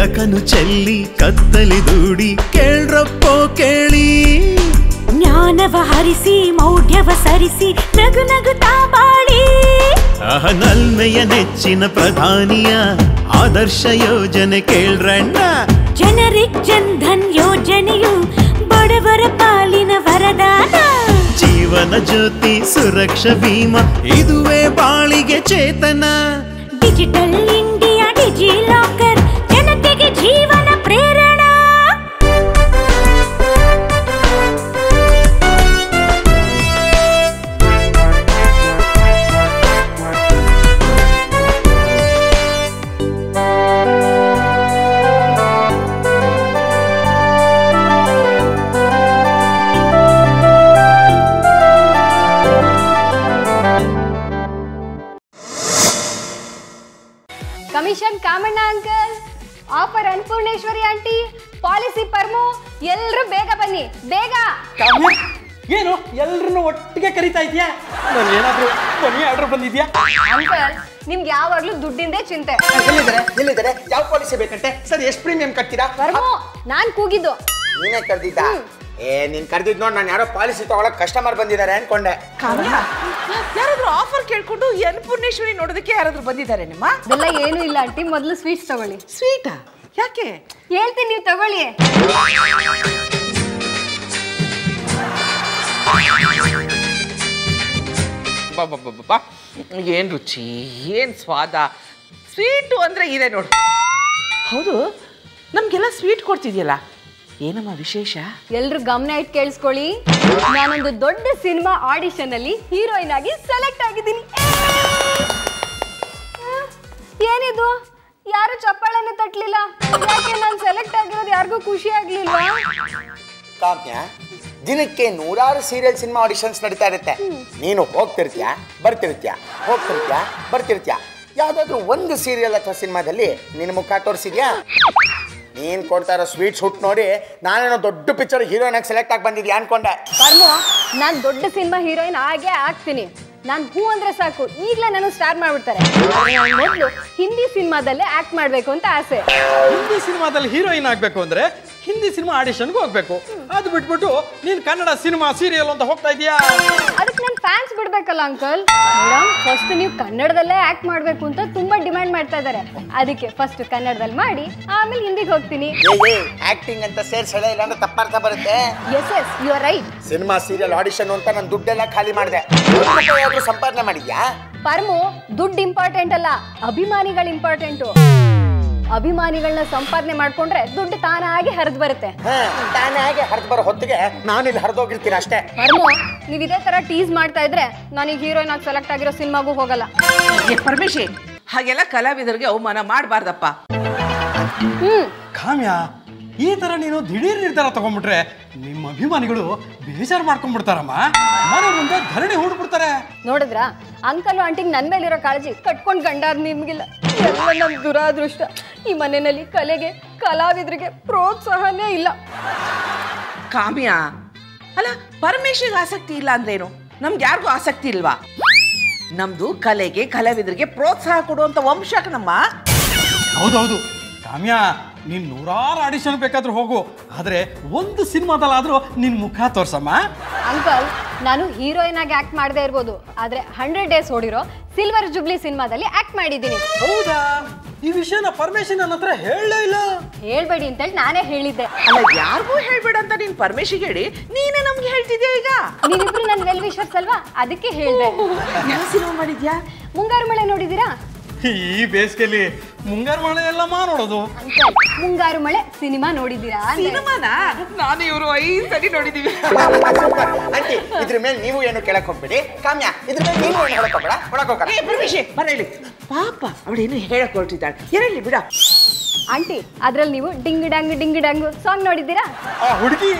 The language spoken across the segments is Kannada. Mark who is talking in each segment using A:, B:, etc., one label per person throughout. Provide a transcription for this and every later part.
A: ಬೆಳಕನ್ನು ಚೆಲ್ಲಿ ಕತ್ತಲಿ ದೂಡಿ ಕೇಳ್ರಪ್ಪೋ ಕೇಳಿ.
B: ಜ್ಞಾನವ ಹರಿಸಿ ಮೌಢ್ಯವ ಸರಿಸಿ ನಗು ನಗುತ್ತಾ ಬಾಳಿ
A: ಅಹ ನಲ್ಮೆಯ ನೆಚ್ಚಿನ ಪ್ರಧಾನಿಯ ಆದರ್ಶ ಯೋಜನೆ ಕೇಳ್ರಣ್ಣ.
B: ಜನರಿಗ್ ಜನ್ಧನ್ ಯೋಜನೆಯು ಬಡವರ ಪಾಲಿನ ವರದಾನ.
A: ಜೀವನ ಜ್ಯೋತಿ ಸುರಕ್ಷಾ ಭೀಮಾ ಇದುವೇ ಬಾಳಿಗೆ ಚೇತನ.
B: Digital India DigiLocker
C: commission Kamanna uncle offer Annapoorneshwari aunty policy Parmu ಎಲ್ರು ಬೇಗ ಬನ್ನಿ ಬೇಗ.
D: ಏನು ಎಲ್ರನ್ನು ಒಟ್ಟಿಗೆ ಕರಿತಾ ಇದೆಯಾ ಏನಾದರೂ ಆರ್ಡರ್ ಬಂದಿದ್ಯಾ?
C: ಅಂಕಲ್ ನಿಮ್ಗೆ ಯಾವಾಗ್ಲೂ ದುಡ್ಡಿಂದೇ ಚಿಂತೆ.
E: ಎಲ್ಲಿದ್ದಾರೆ ಎಲ್ಲಿದ್ದಾರೆ? ಯಾವ ಪಾಲಿಸಿ ಬೇಕಂತೆ? ಸರ್ ಎಷ್ಟು ಪ್ರೀಮಿಯಂ ಕಟ್ತೀರಾ?
C: ಪರ್ಮು ನಾನ್ ಕೂಗಿದ್ದು.
E: ನೀನೇ ಕರ್ದಿದ್ದ? ಏ ನೀನ್ ಕರೆದಿದ್ ನೋಡ್ ನಾನು ಯಾರೋ ಪಾಲಿಸಿ ತಗೊಳಕ್ ಕಸ್ಟಮರ್ ಬಂದಿದ್ದಾರೆ ಅನ್ಕೊಂಡೆ.
F: ಯಾರಾದ್ರೂ ಆಫರ್ ಕೇಳ್ಕೊಂಡು ಅನ್ನಪೂರ್ಣೇಶ್ವರಿ ನೋಡೋದಕ್ಕೆ ಯಾರಾದ್ರೂ ಬಂದಿದ್ದಾರೆ ನಿಮ್ಮ?
C: ಎಲ್ಲ ಏನು ಇಲ್ಲ ಆಂಟಿ ಮೊದಲು ಸ್ವೀಟ್ಸ್ ತಗೊಳ್ಳಿ.
F: ಸ್ವೀಟಾ ಯಾಕೆ?
C: ಹೇಳ್ತೀನಿ ನೀವು ತಗೊಳ್ಳಿ.
F: ಬಾ ಏನ್ ರುಚಿ ಏನ್ ಸ್ವಾದ. ಸ್ವೀಟು ಅಂದ್ರೆ ಇದೆ ನೋಡು. ಹೌದು ನಮ್ಗೆಲ್ಲ ಸ್ವೀಟ್ ಕೊಡ್ತಿದ್ಯಲ್ಲ. ಏನಮ್ಮ ವಿಶೇಷ?
C: ಎಲ್ರು ಗಮನ ಇಟ್ಟು ಕೇಳಿಸ್ಕೊಳ್ಳಿ. ನಾನೊಂದು ದೊಡ್ಡ ಸಿನಿಮಾ ಆಡಿಷನ್ ಅಲ್ಲಿ ಹೀರೋಯಿನ್ ಆಗಿ ಸೆಲೆಕ್ಟ್ ಆಗಿದ್ದೀನಿ. ಏನಿದು? ಯಾರು ಚಪ್ಪಾಳೆನೆ ತಟ್ಲಿಲ್ಲ? ಯಾಕೆ ನಾನು ಸೆಲೆಕ್ಟ್ ಆಗಿರೋದು ಯಾರಿಗೂ ಖುಷಿ ಆಗ್ಲಿಲ್ವಾ?
E: ಕಾಮ್ಯ ದಿನಕ್ಕೆ ನೂರಾರು ಸೀರಿಯಲ್ ಸಿನಿಮಾ ಆಡಿಷನ್ಸ್ ನಡೀತಾ ಇರುತ್ತೆ. ನೀನು ಹೋಗ್ತಿರ್ತೀಯ? ಬರ್ತಿರ್ತೀಯ? ಹೋಗ್ತಿರ್ತೀಯ? ಬರ್ತಿರ್ತೀಯ? ಯಾವ್ದಾದ್ರು ಒಂದು ಸೀರಿಯಲ್ ಅಥವಾ ಸಿನಿಮಾದಲ್ಲಿ ನಿನ್ನ ಮುಖ ತೋರಿಸಿದ್ಯಾ? ನೀನ್ ಕೊಡ್ತಾ ಇರೋ ಸ್ವೀಟ್ಸ್ ಹುಟ್ಟು ನೋಡಿ ನಾನೇನೋ ದೊಡ್ಡ ಪಿಕ್ಚರ್ ಹೀರೋಯಿನ್ ಆಗಿ ಸೆಲೆಕ್ಟ್ ಆಗಿ ಬಂದಿದ್ಯಾ ಅನ್ಕೊಂಡೆ.
C: ಕರ್ಮ ನಾನು ದೊಡ್ಡ ಸಿನಿಮಾ ಹೀರೋಯಿನ್ ಆಗೇ ಆಗ್ತೀನಿ. ನಾನು ಹೂ ಅಂದ್ರೆ ಸಾಕು ಈಗಲೇ ನಾನು ಸ್ಟಾರ್ ಮಾಡ್ಬಿಡ್ತಾರೆ. ಮೊದಲು ಹಿಂದಿ ಸಿನಿಮಾದಲ್ಲೇ ಆಕ್ಟ್ ಮಾಡಬೇಕು ಅಂತ ಆಸೆ.
D: ಹಿಂದಿ ಸಿನಿಮಾದಲ್ಲಿ ಹೀರೋಯಿನ್ ಆಗಬೇಕು ಅಂದ್ರೆ ಹಿಂದಿ ಸಿನಿಮಾ ಆಡಿಷನ್ಗೆ ಹೋಗ್ಬೇಕು. ಅದು ಬಿಟ್ಬಿಟ್ಟು ನೀನು ಕನ್ನಡ ಸಿನಿಮಾ ಸೀರಿಯಲ್ ಅಂತ ಹೋಗ್ತಾ ಇದೀಯಾ?
C: ಫ್ಯಾನ್ಸ್ ಬಿಡ್ಬೇಕಲ್ಲ ಅಂಕಲ್ ಮೇಡಮ್ ಫಸ್ಟ್ ನೀವು ಕನ್ನಡದಲ್ಲೇ ಆಕ್ಟ್ ಮಾಡ್ಬೇಕು ಅಂತ ತುಂಬಾ ಡಿಮ್ಯಾಂಡ್ ಮಾಡ್ತಾ ಇದ್ದಾರೆ. ಅದಕ್ಕೆ ಫಸ್ಟ್ ಕನ್ನಡದಲ್ಲಿ ಮಾಡಿ ಆಮೇಲೆ ಹಿಂದಿಗೆ ಹೋಗ್ತೀನಿ.
E: ಏ ಆಕ್ಟಿಂಗ್ ಅಂತ ಸೇರ್ಸಳೆ ಇಲ್ಲ ಅಂದ್ರೆ ತಪ್ಪಾರ್ಥ ಬರುತ್ತೆ?
C: Yes yes you are right
E: cinema serial audition ಅಂತ ನಾನು ದುಡ್ಡೆಲ್ಲ ಖಾಲಿ ಮಾಡಿದೆ. ಸಂಪಾದನೆ ಮಾಡಿದ್ಯಾ?
C: ಪರ್ಮು ದುಡ್ಡು ಇಂಪಾರ್ಟೆಂಟ್ ಅಲ್ಲ ಅಭಿಮಾನಿಗಳು ಇಂಪಾರ್ಟೆಂಟು ಅಭಿಮಾನಿಗಳನ್ನ ಸಂಪಾದನೆ ಮಾಡ್ಕೊಂಡ್ರೆ ದುಡ್ಡು ತಾನಾಗಿ ಹರಿದು ಬರುತ್ತೆ.
E: ತಾನಾಗಿ ಹರಿದು ಬರೋ ಹೊತ್ತಿಗೆ ಹೋಗಿರ್ತೀನಿ ಹರಿದೋಗಿರ್ತೀನಿ ಅಷ್ಟೇ.
C: ಪರ್ಮು ನೀವು ಇದೇ ತರ ಟೀಸ್ ಮಾಡ್ತಾ ಇದ್ರೆ ನನಗೆ ಹೀರೋಯಿನ್ ಆಗಿ ಸೆಲೆಕ್ಟ್ ಆಗಿರೋ ಸಿನಿಮಾಗೂ ಹೋಗಲ್ಲ.
F: ಏ ಪರಮೇಶಿ ಹಾಗೆಲ್ಲ ಕಲಾವಿದರಿಗೆ ಅವಮಾನ ಮಾಡಬಾರ್ದಪ್ಪ.
C: ಹ್ಮ್.
D: ಕಾಮ್ಯ ಈ ತರ ನೀನು ದಿಢೀರ್ ನಿರ್ಧಾರ ತಗೊಂಡ್ಬಿಟ್ರೆ ನಿಮ್ಮ ಅಭಿಮಾನಿಗಳು ಬೇಜಾರು ಮಾಡ್ಕೊಂಡ್ಬಿಡ್ತಾರಮ್ಮ. ಮನೆ ಮುಂದೆ ಧರಣಿ ಹೂಡ್ಬಿಡ್ತಾರೆ.
C: ನೋಡಿದ್ರಾ? ಅಂಕಲ್ ಆಂಟಿಗೆ ನನ್ನ ಮೇಲಿರೋ ಕಾಳಜಿ ಕಟ್ಕೊಂಡು ಗಂಡ ನಿಮ್ಗಿಲ್ಲ. ಎಲ್ಲ ನಮ್ ದುರಾದೃಷ್ಟ. ಈ ಮನೆಯಲ್ಲಿ ಕಲೆಗೆ ಕಲಾವಿದರಿಗೆ ಪ್ರೋತ್ಸಾಹನೇ ಇಲ್ಲ.
F: ಕಾಮ್ಯ? ಅಲ್ಲ ಪರಮೇಶಿಗೆ ಆಸಕ್ತಿ ಇಲ್ಲ ಅಂದ್ರೇನು? ನಮ್ಗೆ ಯಾರಿಗೂ ಆಸಕ್ತಿ ಇಲ್ವಾ? ನಮ್ದು ಕಲೆಗೆ ಕಲಾವಿದರಿಗೆ ಪ್ರೋತ್ಸಾಹ ಕೊಡುವಂತ ವಂಶ ನಮ್ಮ
D: ಹೌದೌದು. ಕಾಮ್ಯ ನೀನ್ ನೂರಾರು ಆಡಿಷನ್ ಬೇಕಾದ್ರೂ ಹೋಗು. ಆದರೆ ಒಂದು ಸಿನಿಮಾದಲ್ಲಾದರೂ ನಿನ್ ಮುಖ ತೋರ್ಸಮ್ಮ.
C: ಅಂಕಲ್ ನಾನು ಹೀರೋಯಿನ್ ಆಗಿ ಆಕ್ಟ್ ಮಾಡದೇ ಇರ್ಬೋದು. ಆದರೆ ಹಂಡ್ರೆಡ್ ಡೇಸ್ ಓಡಿರೋ ಸಿಲ್ವರ್ ಜುಬ್ಲಿ ಸಿನಿಮಾದಲ್ಲಿ ಆಕ್ಟ್ ಮಾಡಿದ್ದೀನಿ.
D: ಹೌದಾ? ಈ ವಿಷಯನ ಪರ್ಮಿಷನ್ ನನ್ನ ಹತ್ರ ಹೇಳಲೇ ಇಲ್ಲ.
C: ಹೇಳ್ಬೇಡಿ ಅಂತೇಳಿ ನಾನೇ ಹೇಳಿದ್ದೆ.
F: ಅಲ್ಲ ಯಾರಿಗೂ ಹೇಳ್ಬೇಡ ಅಂತ ನೀನ್ ಪರ್ಮಿಷನ್ ಹೇಳಿ ನೀನೇ ನಮ್ಗೆ ಹೇಳ್ತಿದ್ಯಾ ಈಗ?
C: ನೀವಿಬ್ರು ನನ್ನ ವೆಲ್ ವಿಶರ್ಸ್ ಅಲ್ವಾ? ಅದಕ್ಕೆ ಹೇಳ್ದೆ.
F: ಯಾವ ಸಿನಿಮಾ ಮಾಡಿದ್ಯಾ?
C: ಮುಂಗಾರು ಮಳೆ ನೋಡಿದೀರಾ
D: ಈ ಬೇಸಿಗೆಲಿ ಮುಂಗಾರು ಮಳೆ ಎಲ್ಲಮ್ಮ ನೋಡೋದು.
C: ಮುಂಗಾರು ಮಳೆ ಸಿನಿಮಾ ನೋಡಿದ್ದೀರಾ
F: ಸಿನಿಮಾನಾ? ನಾನು ಇವರು ಐದು ಸರಿ ನೋಡಿದೀವಿ.
E: ಆಂಟಿ ಇದ್ರ ಮೇಲೆ ನೀವು ಏನು ಕೇಳಕ್ ಹೋಗ್ಬೇಡಿ. ಕಾಮ್ಯ ಇದ್ರ ಮೇಲೆ ನೀವು ಏನು ಹೇಳಕ್ ಹೋಗ್ಬೇಡ.
F: ಪರಮೇಶಿ ಪಾಪ ಅವಳೇನು ಹೇಳಕ್ ಹೊರಟಿದ್ದಾಳೆ. ಏನೇಳಿ ಬಿಡ.
C: ಆಂಟಿ ಅದ್ರಲ್ಲಿ ನೀವು ding dong ding dong song ನೋಡಿದ್ದೀರಾ?
D: ಆ ಹುಡುಗಿ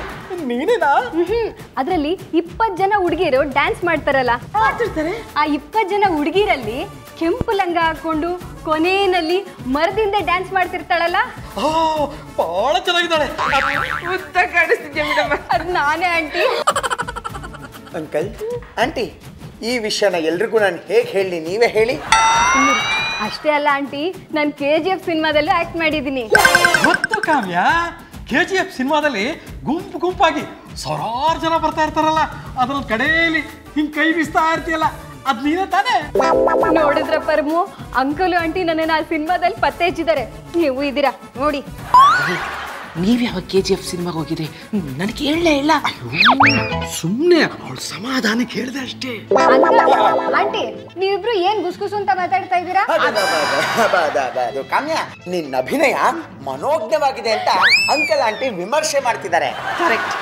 D: ನೀನೇನಾ?
C: ಹ್ಮ್ ಅದ್ರಲ್ಲಿ ಇಪ್ಪತ್ ಜನ ಹುಡುಗಿಯರು ಡ್ಯಾನ್ಸ್ ಮಾಡ್ತಾರಲ್ಲ. ಆ ಇಪ್ಪತ್ ಜನ ಹುಡುಗಿರಲ್ಲಿ ಕೆಂಪು ಲಂಗ ಹಾಕೊಂಡು ಕೊನೆಯಲ್ಲಿ ಮರದಿಂದ ಡ್ಯಾನ್ಸ್ ಮಾಡ್ತಿರ್ತಾಳಲ್ಲ?
D: ಬಹಳ ಚೆನ್ನಾಗಿದ್ದಾಳೆ.
F: ಉದ್ದ ಕಾಣಿಸ್ತಿದ್ಯಾ ಮೇಡಮ್?
C: ಅದು ನಾನೇ ಆಂಟಿ.
E: ಅಂಕಲ್ ಆಂಟಿ ಈ ವಿಷಯನ ಎಲ್ರಿಗೂ ನಾನು ಹೇಗೆ ಹೇಳಿ ನೀವೇ ಹೇಳಿ.
C: ಅಷ್ಟೇ ಅಲ್ಲ ಆಂಟಿ ನಾನು ಕೆ ಜಿ ಎಫ್ ಸಿನಿಮಾದಲ್ಲೂ ಆಕ್ಟ್ ಮಾಡಿದ್ದೀನಿ.
D: ಗೊತ್ತು ಕಾವ್ಯ ಕೆ ಜಿ ಎಫ್ ಸಿನಿಮಾದಲ್ಲಿ ಗುಂಪು ಗುಂಪಾಗಿ ಸಾವಿರಾರು ಜನ ಬರ್ತಾ ಇರ್ತಾರಲ್ಲ ಅದ್ರಲ್ಲಿ ಕಡೆಯಲ್ಲಿ ಹಿಂಗೆ ಕೈ ಬೀಸ್ತಾ ಇರ್ತೀಯಲ್ಲ. ಅದ್ ನೀನೇ ತಾನೇ?
C: ನೋಡಿದ್ರ ಪರ್ಮು? ಅಂಕಲು ಆಂಟಿ ನನ್ನನ್ನು ಆ ಸಿನಿಮಾದಲ್ಲಿ ಪತ್ತೆ ಹಚ್ಚಿದ್ದಾರೆ. ನೀವು ಇದ್ದೀರಾ? ನೋಡಿ.
F: ನೀವ್ ಯಾವ ಕೆ ಜಿ ಎಫ್ ಸಿನಿಮಾಗೆ ಹೋಗಿದ್ರಿ? ನನಗೆ ಕೇಳಲೇ ಇಲ್ಲ.
D: ಸುಮ್ಮನೆ ಅವಳು ಸಮಾಧಾನ ಕೇಳಿದೆ ಅಷ್ಟೇ.
C: ಆಂಟಿ ನೀವಿಬ್ರು ಏನ್ ಗುಸ್ಗುಸು ಅಂತ ಮಾತಾಡ್ತಾ ಇದ್ದೀರಾ?
E: ಅದು ಕಾಮ್ಯ. ನಿನ್ನ ಅಭಿನಯ ಮನೋಜ್ಞವಾಗಿದೆ ಅಂತ ಅಂಕಲ್ ಆಂಟಿ ವಿಮರ್ಶೆ ಮಾಡ್ತಿದ್ದಾರೆ.
F: ಕರೆಕ್ಟ್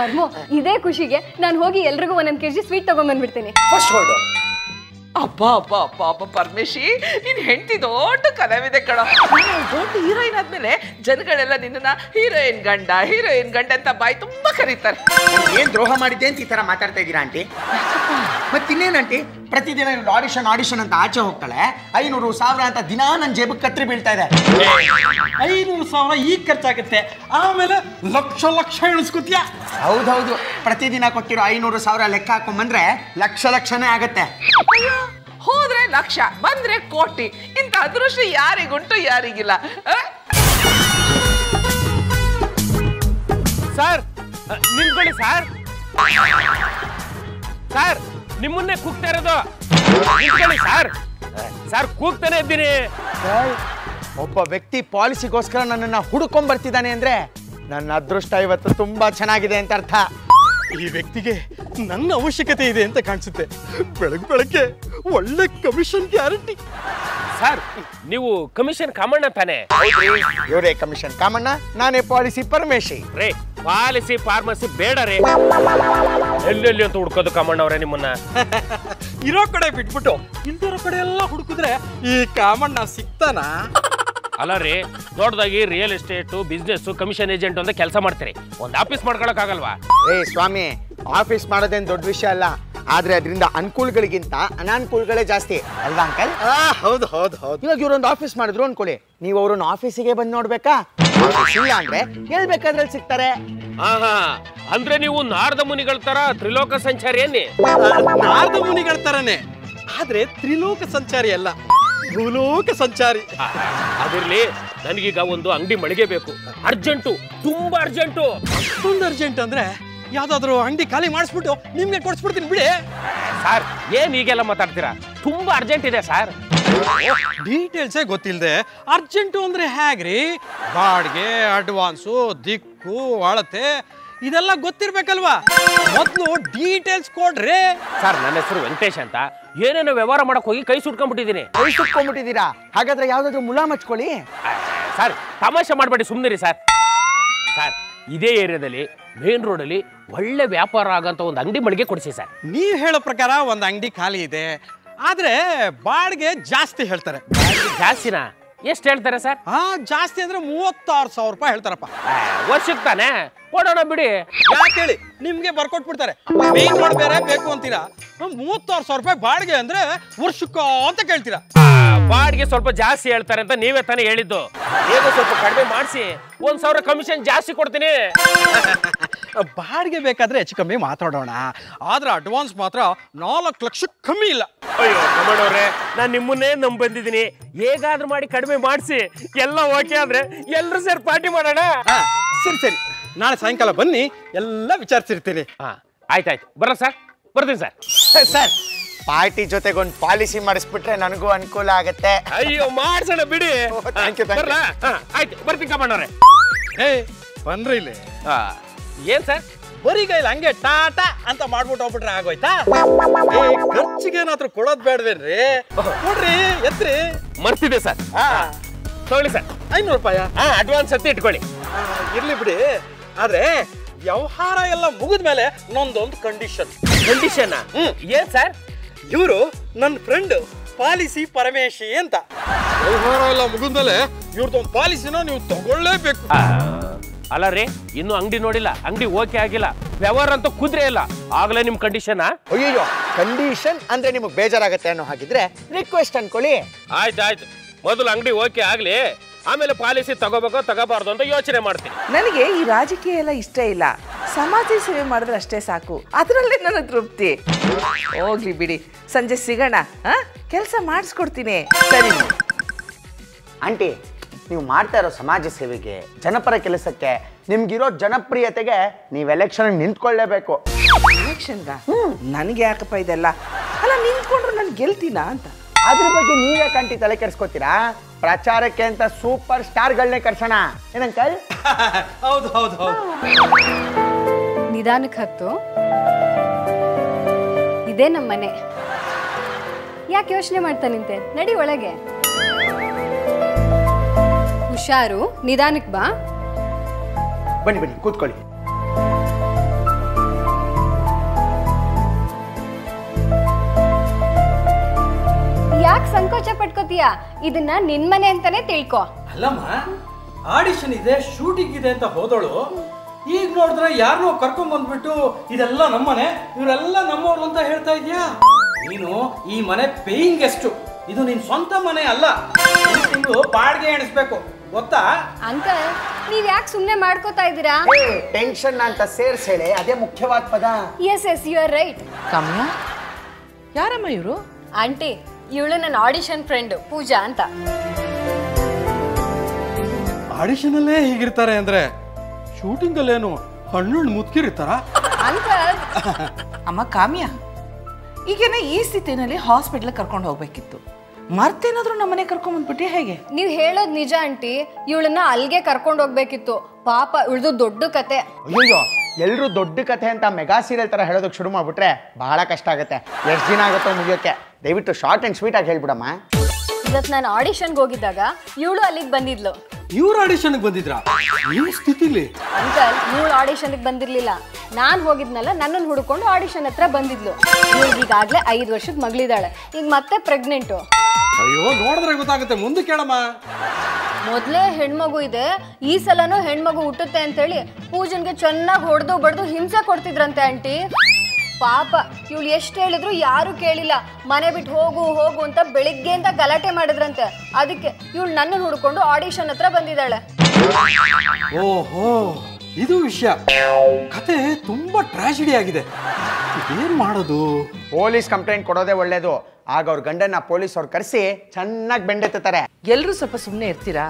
C: ಪರ್ಮೋ ಇದೇ ಖುಷಿಗೆ ನಾನು ಹೋಗಿ ಎಲ್ರಿಗೂ ಒಂದೊಂದು ಕೆಜಿ ಸ್ವೀಟ್ ತಗೊಂಡ್ಬಂದ್ಬಿಡ್ತೀನಿ
E: ಫಸ್ಟ್ ಹೊರಡು
F: ಅಪ್ಪ ಅಬ್ಬ ಅಪ್ಪ ಅಬ್ಬ ಪರಮೇಶಿ ನಿನ್ ಹೆಂಡತಿ ದೊಡ್ಡ ಕಲಾವಿದೆ ಕಣ. ದೊಡ್ಡ ಹೀರೋಯಿನ್ ಆದ್ಮೇಲೆ ಜನಗಳೆಲ್ಲ ನಿನ್ನ ಹೀರೋಯಿನ್ ಗಂಡ ಹೀರೋಯಿನ್ ಗಂಡ ಅಂತ ಬಾಯಿ ತುಂಬಾ ಕರೀತಾರೆ.
E: ಏನ್ ದ್ರೋಹ ಮಾಡಿದ್ದೆ ಅಂತ ಈ ತರ ಮಾತಾಡ್ತಾ ಇದ್ದೀರಾ ಆಂಟಿ? ಮತ್ತಿನ್ನೇನು ಆಂಟಿ? ಪ್ರತಿದಿನ ಇವ್ಳು ಆಡಿಷನ್ ಆಡಿಷನ್ ಅಂತ ಆಚೆ ಹೋಗ್ತಾಳೆ. ಐನೂರು ಸಾವಿರ ಅಂತ ದಿನ ನನ್ನ ಜೇಬಕ್ಕೆ ಕತ್ರಿ ಬೀಳ್ತಾ ಇದೆ.
D: ಐನೂರು ಸಾವಿರ ಈಗ ಖರ್ಚಾಗುತ್ತೆ. ಆಮೇಲೆ ಲಕ್ಷ ಲಕ್ಷ ಎಣಿಸ್ಕೊತೀಯ?
E: ಹೌದೌದು. ಪ್ರತಿದಿನ ಕೊಟ್ಟಿರೋ ಐನೂರು ಸಾವಿರ ಲೆಕ್ಕ ಹಾಕೊಂಬಂದ್ರೆ ಲಕ್ಷ ಲಕ್ಷನೇ ಆಗತ್ತೆ.
F: ಅಯ್ಯೋ ಹೋದ್ರೆ ಲಕ್ಷ ಬಂದ್ರೆ ಕೋಟಿ. ಇಂಥ ಅದೃಷ್ಟ ಯಾರಿಗುಂಟು ಯಾರಿಗಿಲ್ಲ?
G: ಸರ್ ನಿಂತ್ಕೊಳ್ಳಿ ಸರ್. ಸರ್ ನಿಮ್ಮನ್ನೇ ಕೂಗ್ತಾ ಇರೋದು ನಿಂತ್ಕೊಳ್ಳಿ ಸರ್. ಸರ್ ಕೂಗ್ತಾನೆ ಇದ್ದೀನಿ.
E: ಒಬ್ಬ ವ್ಯಕ್ತಿ ಪಾಲಿಸಿಗೋಸ್ಕರ ನನ್ನನ್ನು ಹುಡುಕೊಂಡ್ ಬರ್ತಿದ್ದಾನೆ ಅಂದ್ರೆ ನನ್ನ ಅದೃಷ್ಟ ಇವತ್ತು ತುಂಬಾ ಚೆನ್ನಾಗಿದೆ ಅಂತ ಅರ್ಥ.
D: ಈ ವ್ಯಕ್ತಿಗೆ ನನ್ನ ಅವಶ್ಯಕತೆ ಇದೆ ಅಂತ ಕಾಣಿಸುತ್ತೆ. ಬೆಳಗ್ಗೆ ಬೆಳಗ್ಗೆ ಒಳ್ಳೆ ಕಮಿಷನ್ ಗ್ಯಾರಂಟಿ
G: ಸರ್ ನೀವು ಕಮಿಷನ್ ಕಾಮಣ್ಣ ತಾನೆ?
E: ಇವರೇ ಕಮಿಷನ್ ಕಾಮಣ್ಣ ನಾನೇ ಪಾಲಿಸಿ ಪರಮೇಶಿ.
G: ರೇ ಪಾಲಿಸಿ ಫಾರ್ಮಸಿ ಬೇಡ ರೇ. ಎಲ್ಲೆಲ್ಲಿ ಅಂತ ಹುಡ್ಕೋದು ಕಾಮಣ್ಣ ಅವರೇ ನಿಮ್ಮನ್ನ?
D: ಇರೋ ಕಡೆ ಬಿಟ್ಬಿಟ್ಟು ಇಲ್ದಿರೋ ಕಡೆ ಎಲ್ಲ ಹುಡುಕಿದ್ರೆ ಈ ಕಾಮಣ್ಣ ಸಿಗ್ತಾನಾ?
G: ಅಲ್ಲ ರೀ ದೊಡ್ಡದಾಗಿ real estate business commission agent ಅಂತ ಕೆಲಸ ಮಾಡ್ತೀರಿ. ಒಂದು ಆಫೀಸ್ ಮಾಡ್ಕೊಳಕ್ ಆಗಲ್ವಾ
E: ಏ ಸ್ವಾಮಿ ಆಫೀಸ್ ಮಾಡೋದೇನ್ ದೊಡ್ಡ ವಿಷಯ ಅಲ್ಲ. ಆದ್ರೆ ಅದರಿಂದ ಅನುಕೂಲಗಳಿಗಿಂತ ಅನಾನುಕೂಲಗಳೇ ಜಾಸ್ತಿ. ಅಲ್ವಾ ಅಂಕಲ್
D: ಹೌದು ಹೌದು ಹೌದು.
E: ಇವಾಗ ಇವ್ರೊಂದು ಆಫೀಸ್ ಮಾಡಿದ್ರು ಅನ್ಕೊಳ್ಳಿ. ನೀವು ಅವ್ರನ್ನ ಆಫೀಸಿಗೆ ಬಂದು ನೋಡ್ಬೇಕಾ? ಇಲ್ಲ ಅಂದ್ರೆ ಎಲ್ ಸಿಗ್ತಾರೆ?
G: ಆಹಾ ಅಂದ್ರೆ ನೀವು ನಾರದ ಮುನಿಗಳ ತರ ತ್ರಿಲೋಕ ಸಂಚಾರಿ ಏನಿ
D: ನಾರದ ಮುನಿಗಳ ತರನೇ. ಆದ್ರೆ ತ್ರಿಲೋಕ ಸಂಚಾರಿ ಅಲ್ಲ ಭೂಲೋಕ ಸಂಚಾರಿ.
G: ಅದಿರ್ಲಿ ನನಗೀಗ ಒಂದು ಅಂಗಡಿ ಮಳಿಗೆ ಬೇಕು. ಅರ್ಜೆಂಟು ತುಂಬಾ ಅರ್ಜೆಂಟು
D: ಅಷ್ಟೊಂದು ಅರ್ಜೆಂಟ್ ಅಂದ್ರೆ ಯಾವ್ದಾದ್ರು ಅಂಗಡಿ ಖಾಲಿ ಮಾಡಿಸ್ಬಿಟ್ಟು ನಿಮ್ಗೆ ಕೊಡ್ಸ್ಬಿಡ್ತೀನಿ ಬಿಡಿ.
G: ಸರ್ ಏನ್ ಈಗೆಲ್ಲ ಮಾತಾಡ್ತೀರಾ? ತುಂಬಾ ಅರ್ಜೆಂಟ್ ಇದೆ ಸರ್.
D: ಡೀಟೇಲ್ಸೇ ಗೊತ್ತಿಲ್ಲದೆ ಅರ್ಜೆಂಟು ಅಂದ್ರೆ ಹೇಗ್ರಿ? ಬಾಡಿಗೆ ಅಡ್ವಾನ್ಸು ದಿಕ್ಕು ಅಳತೆ ಇದೆಲ್ಲ ಗೊತ್ತಿರ್ಬೇಕಲ್ವಾ? ಮೊದಲು ಡೀಟೇಲ್ಸ್ ಕೊಡ್ರಿ.
G: ಸರ್ ನನ್ನ ಹೆಸರು ವೆಂಕಟೇಶ್ ಅಂತ. ಏನೇನೋ ವ್ಯವಹಾರ ಮಾಡಕ್ ಹೋಗಿ ಕೈ ಸುಟ್ಕೊಂಡ್ಬಿಟ್ಟಿದ್ದೀನಿ
E: ಕೈ ಸುಟ್ಕೊಂಡ್ಬಿಟ್ಟಿದ್ದೀರಾ? ಹಾಗಾದ್ರೆ ಯಾವ್ದಾದ್ರು ಮುಲಾಮ್ ಹಚ್ಕೊಳ್ಳಿ
G: ಸರ್ ತಮಾಷೆ ಮಾಡಬೇಡಿ ಸುಮ್ಮನಿರಿ ಸರ್. ಸರ್ ಇದೇ ಏರಿಯಾದಲ್ಲಿ ಮೇನ್ ರೋಡಲ್ಲಿ ಒಳ್ಳೆ ವ್ಯಾಪಾರ ಆಗಂತ ಒಂದು ಅಂಗಡಿ ಮಳಿಗೆ ಕೊಡಿಸಿ ಸರ್.
D: ನೀವು ಹೇಳೋ ಪ್ರಕಾರ ಒಂದು ಅಂಗಡಿ ಖಾಲಿ ಇದೆ. ಆದ್ರೆ ಬಾಡಿಗೆ ಜಾಸ್ತಿ ಹೇಳ್ತಾರೆ.
G: ಜಾಸ್ತಿನಾ? ಎಷ್ಟು ಹೇಳ್ತಾರೆ ಸರ್?
D: ಹಾ ಜಾಸ್ತಿ ಅಂದ್ರೆ ಮೂವತ್ತಾರು ಸಾವಿರ ರೂಪಾಯಿ ಹೇಳ್ತಾರಪ್ಪ.
G: ವರ್ಷಕ್ಕೆ ತಾನೆ? ಕೊಡೋಣ ಬಿಡಿ.
D: ಯಾಕೆ ಹೇಳಿ? ನಿಮ್ಗೆ ಬರ್ಕೊಟ್ಬಿಡ್ತಾರೆ. ಮೇನ್ ರೋಡ್ ಬೇರೆ ಬೇಕು ಅಂತೀರಾ? ಮೂವತ್ತಾರು ಸಾವಿರ ರೂಪಾಯಿ ಬಾಡಿಗೆ ಅಂದ್ರೆ ವರ್ಷಕ್ಕ ಅಂತ ಕೇಳ್ತೀರಾ?
G: ಬಾಡಿಗೆ ಸ್ವಲ್ಪ ಜಾಸ್ತಿ ಹೇಳ್ತಾರೆ ಅಂತ ನೀವೇ ತಾನೇ ಹೇಳಿದ್ದು. ಏನೋ ಸ್ವಲ್ಪ ಕಡಿಮೆ ಮಾಡಿಸಿ. ಒಂದ್ ಸಾವಿರ ಕಮಿಷನ್ ಜಾಸ್ತಿ ಕೊಡ್ತೀನಿ.
D: ಬಾಡಿಗೆ ಬೇಕಾದ್ರೆ ಹೆಚ್ಚು ಕಮ್ಮಿ ಮಾತಾಡೋಣ. ಆದ್ರೆ ಅಡ್ವಾನ್ಸ್ ಮಾತ್ರ ನಾಲ್ಕು ಲಕ್ಷ ಕಮ್ಮಿ ಇಲ್ಲ.
G: ಅಯ್ಯೋ ಕಮಣವ್ರೆ ನಾನು ನಿಮ್ಮನ್ನೇ ನಂಬ್ ಬಂದಿದ್ದೀನಿ. ಹೇಗಾದ್ರೂ ಮಾಡಿ ಕಡಿಮೆ ಮಾಡಿಸಿ. ಎಲ್ಲ ಓಕೆ ಆದ್ರೆ ಎಲ್ಲರೂ ಸೇರಿ ಪಾರ್ಟಿ ಮಾಡೋಣ?
D: ಸರಿ ಸರಿ. ನಾಳೆ ಸಾಯಂಕಾಲ ಬನ್ನಿ ಎಲ್ಲ ವಿಚಾರಿಸಿರ್ತೀನಿ.
G: ಹಾ ಆಯ್ತಾಯ್ತು. ಬರ ಸರ್. ಬರ್ತೀನಿ ಸರ್
E: ಸರ್. ಪಾರ್ಟಿ ಜೊತೆಗೊಂದು ಪಾಲಿಸಿ ಮಾಡಿಸ್ಬಿಟ್ರೆ ನನಗೂ ಅನುಕೂಲ ಆಗತ್ತೆ.
G: ಅಯ್ಯೋ ಮಾಡ್ಸೋಣ ಬಿಡಿ. ಬರ್ಲಾ? ಹಾ, ಆಯ್ತು ಬರ್ತೀನಿ ಕಮಣ್ಣವ್ರೆ
D: ಏ ಬಂದ್ರಿ ಇಲ್ಲಿ.
G: ಆ, ಏನ್ ಸರ್?
D: ಬರೀ ಕೈಲಿ ಹಂಗೆ ಟಾಟಾ ಅಂತ ಮಾಡ್ಬಿಟ್ಟು ಹೋಗ್ಬಿಟ್ರೆ ಆಗೋಯ್ತಾ? ಏ ಖರ್ಚಿಗೆ ಏನಾದ್ರೂ ಕೊಡೋದ್ ಬೇಡವೇನ್ರಿ? ನೋಡ್ರಿ ಎತ್ರಿ.
G: ಮರ್ತಿದೆ ಸರ್. ತಗೊಳ್ಳಿ ಸರ್.
D: ಐನೂರು ರೂಪಾಯ?
G: ಹಾ ಅಡ್ವಾನ್ಸ್ ಹತ್ತಿ ಇಟ್ಕೊಳ್ಳಿ.
D: ಇರ್ಲಿ ಬಿಡಿ. ಆದ್ರೆ ವ್ಯವಹಾರ ಎಲ್ಲ ಮುಗಿದ್ಮೇಲೆ ನಂದೊಂದು ಕಂಡೀಷನ್
G: ಕಂಡೀಷನ್ ಏನ್ ಸರ್?
D: ಇವರು ನನ್ನ ಫ್ರೆಂಡ್ ಪಾಲಿಸಿ ಪರಮೇಶಿ ಅಂತ. ವ್ಯವಹಾರ ಎಲ್ಲ ಮುಗಿದ್ಮೇಲೆ ಇವ್ರದ್ದೊಂದು ಪಾಲಿಸಿನ ನೀವು ತಗೊಳ್ಳೇಬೇಕು.
G: ಆ, ಅಲ್ಲ ರೀ ಇನ್ನು ಅಂಗಡಿ ನೋಡಿಲ್ಲ ಅಂಗಡಿ ಓಕೆ ಆಗಿಲ್ಲ ವ್ಯವಹಾರ ಅಂತೂ ಕುದ್ರೆ ಇಲ್ಲ. ಆಗಲೇ ನಿಮ್ಮ ಕಂಡೀಷನ್
E: ಅಯ್ಯೋ ಕಂಡೀಷನ್ ಅಂದ್ರೆ ನಿಮಗೆ ಬೇಜಾರಾಗತ್ತೆ ಅನ್ನೋ ಹಾಗಿದ್ರೆ ರಿಕ್ವೆಸ್ಟ್ ಅನ್ಕೊಳ್ಳಿ.
G: ಆಯ್ತು ಆಯ್ತು. ಮೊದಲು ಅಂಗಡಿ ಓಕೆ ಆಗ್ಲಿ ಆಮೇಲೆ ಪಾಲಿಸಿ ತಗೋಬೇಕೋ ತಗೋಬಾರ್ದು ಅಂತ ಯೋಚನೆ ಮಾಡ್ತೀನಿ.
F: ನನಗೆ ಈ ರಾಜಕೀಯ ಎಲ್ಲ ಇಷ್ಟ ಇಲ್ಲ. ಸಮಾಜ ಸೇವೆ ಮಾಡಿದ್ರೆ ಅಷ್ಟೇ ಸಾಕು. ಅದರಲ್ಲೇ ನನ್ನ ತೃಪ್ತಿ. ಹೋಗ್ಲಿ ಬಿಡಿ. ಸಂಜೆ ಸಿಗೋಣ ಕೆಲಸ ಮಾಡಿಸ್ಕೊಡ್ತೀನಿ. ಸರಿ.
E: ಆಂಟಿ ನೀವು ಮಾಡ್ತಾ ಇರೋ ಸಮಾಜ ಸೇವೆಗೆ ಜನಪರ ಕೆಲಸಕ್ಕೆ ನಿಮ್ಗಿರೋ ಜನಪ್ರಿಯತೆಗೆ ನೀವು ಎಲೆಕ್ಷನ್ ನಿಂತ್ಕೊಳ್ಳೇಬೇಕು.
F: ಎಲೆಕ್ಷನ್ಗ ನನಗೆ ಯಾಕಪ್ಪ ಇದೆಲ್ಲ? ಅಲ್ಲ ನಿಂತ್ಕೊಂಡ್ರು ನಾನು ಗೆಲ್ತೀನಾ ಅಂತ.
E: ಅದ್ರ ಬಗ್ಗೆ ನೀವೇ ಕಂಟಿ ತಲೆ ಕೆಡಿಸ್ಕೊತೀರಾ? ಪ್ರಚಾರಕ್ಕೆ ಅಂತ ಸೂಪರ್ ಸ್ಟಾರ್ಗಳನ್ನೇ ಕರ್ಸೋಣ. ಏನಂಕಲ್
D: ಹೌದು ಹೌದು ಹೌದು.
C: ನಿಧಾನಕ್ಕೆ ಹತ್ತು. ಇದೇ ನಮ್ಮ ಮನೆ. ಯಾಕೆ ಯೋಚನೆ ಮಾಡ್ತಾ ನಿಂತೆ? ನಡಿ ಒಳಗೆ. ಹುಷಾರು ನಿಧಾನಕ್ಕೆ ಬಾ.
E: ಬನ್ನಿ ಬನ್ನಿ ಕೂತ್ಕೊಳ್ಳಿ.
C: ಯಾಕೆ ಸಂಕೋಚ ಪಟ್ಕೋತೀಯ? ಇದನ್ನ ನಿನ್ ಮನೆ ಅಂತಾನೆ ತಿಳ್ಕೊ.
D: ಅಲ್ಲಮ್ಮ ಆಡಿಷನ್ ಇದೆ ಶೂಟಿಂಗ್ ಇದೆ ಅಂತ ಹೋದಳು. ಈಗ ನೋಡಿದ್ರೆ ಯಾರನ್ನೋ ಕರ್ಕೊಂಡ್ ಬಂದ್ಬಿಟ್ಟು ಇದೆಲ್ಲ ನಮ್ಮನೆ ಇವರೆಲ್ಲ ನಮ್ಮವ್ರು ಅಂತ ಹೇಳ್ತಾ ಇದೀಯಾ? ನೀನು ಈ ಮನೆ ಪೇಯಿಂಗ್ ಎಷ್ಟು ಇದು ನಿನ್ ಸ್ವಂತ ಮನೆ ಅಲ್ಲ. ತಿಂಗಳು ಬಾಡಿಗೆ ಎಣಿಸ್ಬೇಕು. ಗೊತ್ತಾ?
C: ಅಂಕಲ್ ನೀವ್ ಯಾಕೆ ಸುಮ್ನೆ ಮಾಡ್ಕೋತಾ ಇದ್ದೀರಾ?
E: ಟೆನ್ಷನ್ ಅಂತ ಸೇರ್ಸ್ ಹೇಳಿ ಅದೇ ಮುಖ್ಯವಾದ ಪದ.
C: Yes yes you are right
F: ಕಮ್ಯ? ಯಾರಮ್ಮ ಇವರು?
C: ಆಂಟಿ ಇವಳು ನನ್ನ ಆಡಿಷನ್ ಫ್ರೆಂಡ್ ಪೂಜಾ ಅಂತ.
D: ಆಡಿಷನ್ ಅಲ್ಲೇ ಹೀಗಿರ್ತಾರೆ ಅಂದ್ರೆ ಶೂಟಿಂಗ್ ಅಲ್ಲೇನು ಹಣ್ಣು ಮುತ್ಕಿರ್ತಾರ
C: ಅಂಕಲ್
F: ಅಮ್ಮ ಕಾಮ್ಯ ಈಗೇನ ಈ ಸ್ಥಿತಿನಲ್ಲಿ ಹಾಸ್ಪಿಟ್ಲ್ ಕರ್ಕೊಂಡು ಹೋಗ್ಬೇಕಿತ್ತು. ಮರ್ತೇನಾದ್ರೂ ನಮ್ಮನೆ ಕರ್ಕೊಂಡ್ ಬಂದ್ಬಿಟ್ಟಿ ಹೇಗೆ?
C: ನೀವ್ ಹೇಳೋದ್ ನಿಜ ಆಂಟಿ ಇವಳನ್ನ ಅಲ್ಲಿಗೆ ಕರ್ಕೊಂಡು ಹೋಗ್ಬೇಕಿತ್ತು. ಪಾಪ ಇಳ್ದು ದೊಡ್ಡ ಕತೆ.
E: ಅಯ್ಯೋ ಎಲ್ಲರೂ ದೊಡ್ಡ ಕಥೆ ಅಂತ ಮೆಗಾ ಸೀರಿಯಲ್ ತರ ಹೇಳೋದಕ್ಕೆ ಶುರು ಮಾಡ್ಬಿಟ್ರೆ ಬಹಳ ಕಷ್ಟ ಆಗುತ್ತೆ. ಎಷ್ಟು ದಿನ ಆಗುತ್ತೋ ಮುಗಿಯೋಕೆ ದಯವಿಟ್ಟು ಶಾರ್ಟ್ ಅಂಡ್ ಸ್ವೀಟ್ ಆಗಿ ಹೇಳ್ಬಿಡಮ್ಮ.
C: ಇವತ್ತು ನಾನು ಆಡಿಷನ್ಗೆ ಹೋಗಿದ್ದಾಗ ಇವಳು ಅಲ್ಲಿಗೆ ಬಂದಿದ್ಲು.
D: ಇವ್ರ ಆಡಿಷನ್ಗೆ ಬಂದಿದ್ರಾ? ಈ ಸ್ಥಿತಿಲಿ?
C: ಅಂಕಲ್ ಇವಳು ಆಡಿಷನ್ಗೆ ಬಂದಿರಲಿಲ್ಲ. ನಾನು ಹೋಗಿದ್ನಲ್ಲ ನನ್ನನ್ನು ಹುಡ್ಕೊಂಡು ಆಡಿಷನ್ ಹತ್ರ ಬಂದಿದ್ಲು. ಈಗಾಗಲೇ ಈಗಾಗ್ಲೇ ಐದು ವರ್ಷದ ಮಗಳಿದ್ದಾಳೆ. ಈಗ ಮತ್ತೆ ಪ್ರೆಗ್ನೆಂಟು
D: ಅಯ್ಯೋ ನೋಡಿದ್ರೆ ಗೊತ್ತಾಗುತ್ತೆ. ಮುಂದೆ ಕೇಳಮ್ಮ.
C: ಮೊದಲೇ ಹೆಣ್ಮಗು ಇದೆ. ಈ ಸಲನೂ ಹೆಣ್ಮಗು ಹುಟ್ಟುತ್ತೆ ಅಂತೇಳಿ ಪೂಜನ್ಗೆ ಚೆನ್ನಾಗಿ ಹೊಡೆದು ಬಡ್ದು ಹಿಂಸೆ ಕೊಡ್ತಿದ್ರಂತೆ ಆಂಟಿ. ಪಾಪ ಇವಳು ಎಷ್ಟು ಹೇಳಿದ್ರು ಯಾರು ಕೇಳಿಲ್ಲ. ಮನೆ ಬಿಟ್ಟು ಹೋಗು ಹೋಗು ಅಂತ ಬೆಳಿಗ್ಗೆಯಿಂದ ಗಲಾಟೆ ಮಾಡಿದ್ರಂತೆ. ಅದಕ್ಕೆ ಇವಳು ನನ್ನನ್ನು ಹುಡ್ಕೊಂಡು ಆಡಿಷನ್ ಹತ್ರ ಬಂದಿದ್ದಾಳೆ.
D: ಓಹೋ ಇದು ವಿಷಯ. ಕತೆ ತುಂಬಾ ಟ್ರಾಜಿಡಿ ಆಗಿದೆ. ಏನ್ ಮಾಡೋದು?
E: ಪೊಲೀಸ್ ಕಂಪ್ಲೇಂಟ್ ಕೊಡೋದೇ ಒಳ್ಳೇದು. ಆಗ ಅವ್ರ ಗಂಡನ್ನ ಪೊಲೀಸ್ ಅವ್ರು ಕರೆಸಿ ಚೆನ್ನಾಗಿ ಬೆಂಡೆತ್ತಾರೆ
F: ಎಲ್ಲರೂ ಸ್ವಲ್ಪ ಸುಮ್ಮನೆ ಇರ್ತೀರಾ?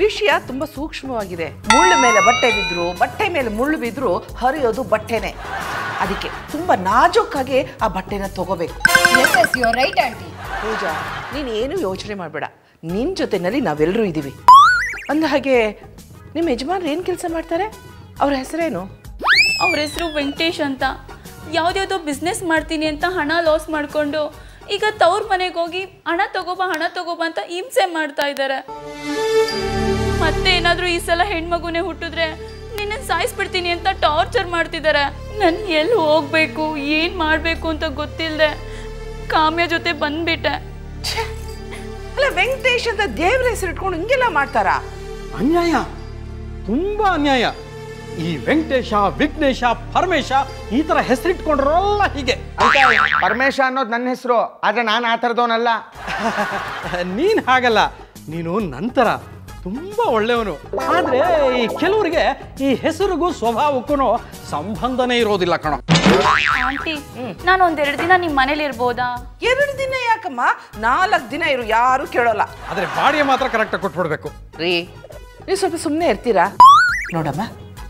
F: ವಿಷಯ ತುಂಬಾ ಸೂಕ್ಷ್ಮವಾಗಿದೆ. ಮುಳ್ಳು ಮೇಲೆ ಬಟ್ಟೆ ಬಿದ್ರು ಬಟ್ಟೆ ಮೇಲೆ ಮುಳ್ಳು ಬಿದ್ರು ಹರಿಯೋದು ಬಟ್ಟೆನೆ. ಅದಕ್ಕೆ ತುಂಬಾ ನಾಜೂಕಾಗಿ ಆ ಬಟ್ಟೆನ ತಗೋಬೇಕು.
C: Yes yes you right aunty
F: Pooja ನೀನು ಏನು ಯೋಚನೆ ಮಾಡಬೇಡ. ನಿನ್ನ ಜೊತೆನಲ್ಲಿ ನಾವೆಲ್ಲರೂ ಇದ್ದೀವಿ. ಅಂದ ಹಾಗೆ ನಿಮ್ಮ ಯಜಮಾನ್ರು ಏನು ಕೆಲಸ ಮಾಡ್ತಾರೆ? ಅವ್ರ ಹೆಸರೇನು?
H: ಅವ್ರ ಹೆಸರು ವೆಂಕಟೇಶ್ ಅಂತ. ಯಾವುದ್ಯಾವುದೋ ಬಿಸ್ನೆಸ್ ಮಾಡ್ತೀನಿ ಅಂತ ಹಣ ಲಾಸ್ ಮಾಡಿಕೊಂಡು ಈಗ ತವ್ರ ಮನೆಗೆ ಹೋಗಿ ಹಣ ತಗೋಬಾ ಹಣ ತಗೋಬಾ ಅಂತ ಹಿಂಸೆ ಮಾಡ್ತಾ ಇದ್ದಾರೆ ಮತ್ತೆ ಏನಾದರೂ ಈ ಸಲ ಹೆಣ್ಮಗುನೇ ಹುಟ್ಟಿದ್ರೆ ನಿನ್ನ ಸಾಯಿಸ್ಬಿಡ್ತೀನಿ ಅಂತ ಟಾರ್ಚರ್ ಮಾಡ್ತಿದ್ದಾರೆ ನಾನು ಎಲ್ಲಿ ಹೋಗ್ಬೇಕು ಏನು ಮಾಡಬೇಕು ಅಂತ ಗೊತ್ತಿಲ್ಲದೆ ಕಾಮ್ಯ ಜೊತೆ ಬಂದ್ಬಿಟ್ಟೆ.
F: ಛೆ! ಅಲ್ಲ ವೆಂಕಟೇಶ್ ಅಂತ ದೇವ್ರ ಹೆಸರು ಇಟ್ಕೊಂಡು ಹಿಂಗೆಲ್ಲ ಮಾಡ್ತಾರಾ?
D: ಅನ್ಯಾಯ. ತುಂಬಾ ಅನ್ಯಾಯ. ಈ ವೆಂಕಟೇಶ ವಿಘ್ನೇಶ ಪರಮೇಶ ಈ ತರ ಹೆಸರಿಟ್ಕೊಂಡ್ರಲ್ಲ ಹೀಗೆ.
E: ಪರಮೇಶ ಅನ್ನೋದು ನನ್ನ ಹೆಸರು ಆದ್ರೆ ನಾನು ಆ ಥರದವನಲ್ಲ.
D: ನೀನ್ ಹಾಗಲ್ಲ. ನೀನು ನಂತರ. ತುಂಬಾ ಒಳ್ಳೆಯವನು. ಆದ್ರೆ ಈ ಕೆಲವರಿಗೆ ಈ ಹೆಸರಿಗೂ ಸ್ವಭಾವಕ್ಕೂ ಸಂಬಂಧನೇ ಇರೋದಿಲ್ಲ ಕಣ.
H: ಆಂಟಿ ನಾನು ಒಂದೆರಡು ದಿನ ನಿಮ್ಮ ಮನೇಲಿ ಇರ್ಬೋದಾ?
F: ಎರಡು ದಿನ ಯಾಕಮ್ಮ? ನಾಲ್ಕು ದಿನ ಇರು ಯಾರು ಕೇಳೋಲ್ಲ.
D: ಆದ್ರೆ ಬಾಡಿಗೆ ಮಾತ್ರ ಕರೆಕ್ಟಾಗಿ ಕೊಟ್ಬಿಡ್ಬೇಕು.
F: ರೀ ನೀವು ಸ್ವಲ್ಪ ಸುಮ್ಮನೆ ಇರ್ತೀರಾ? ನೋಡಮ್ಮ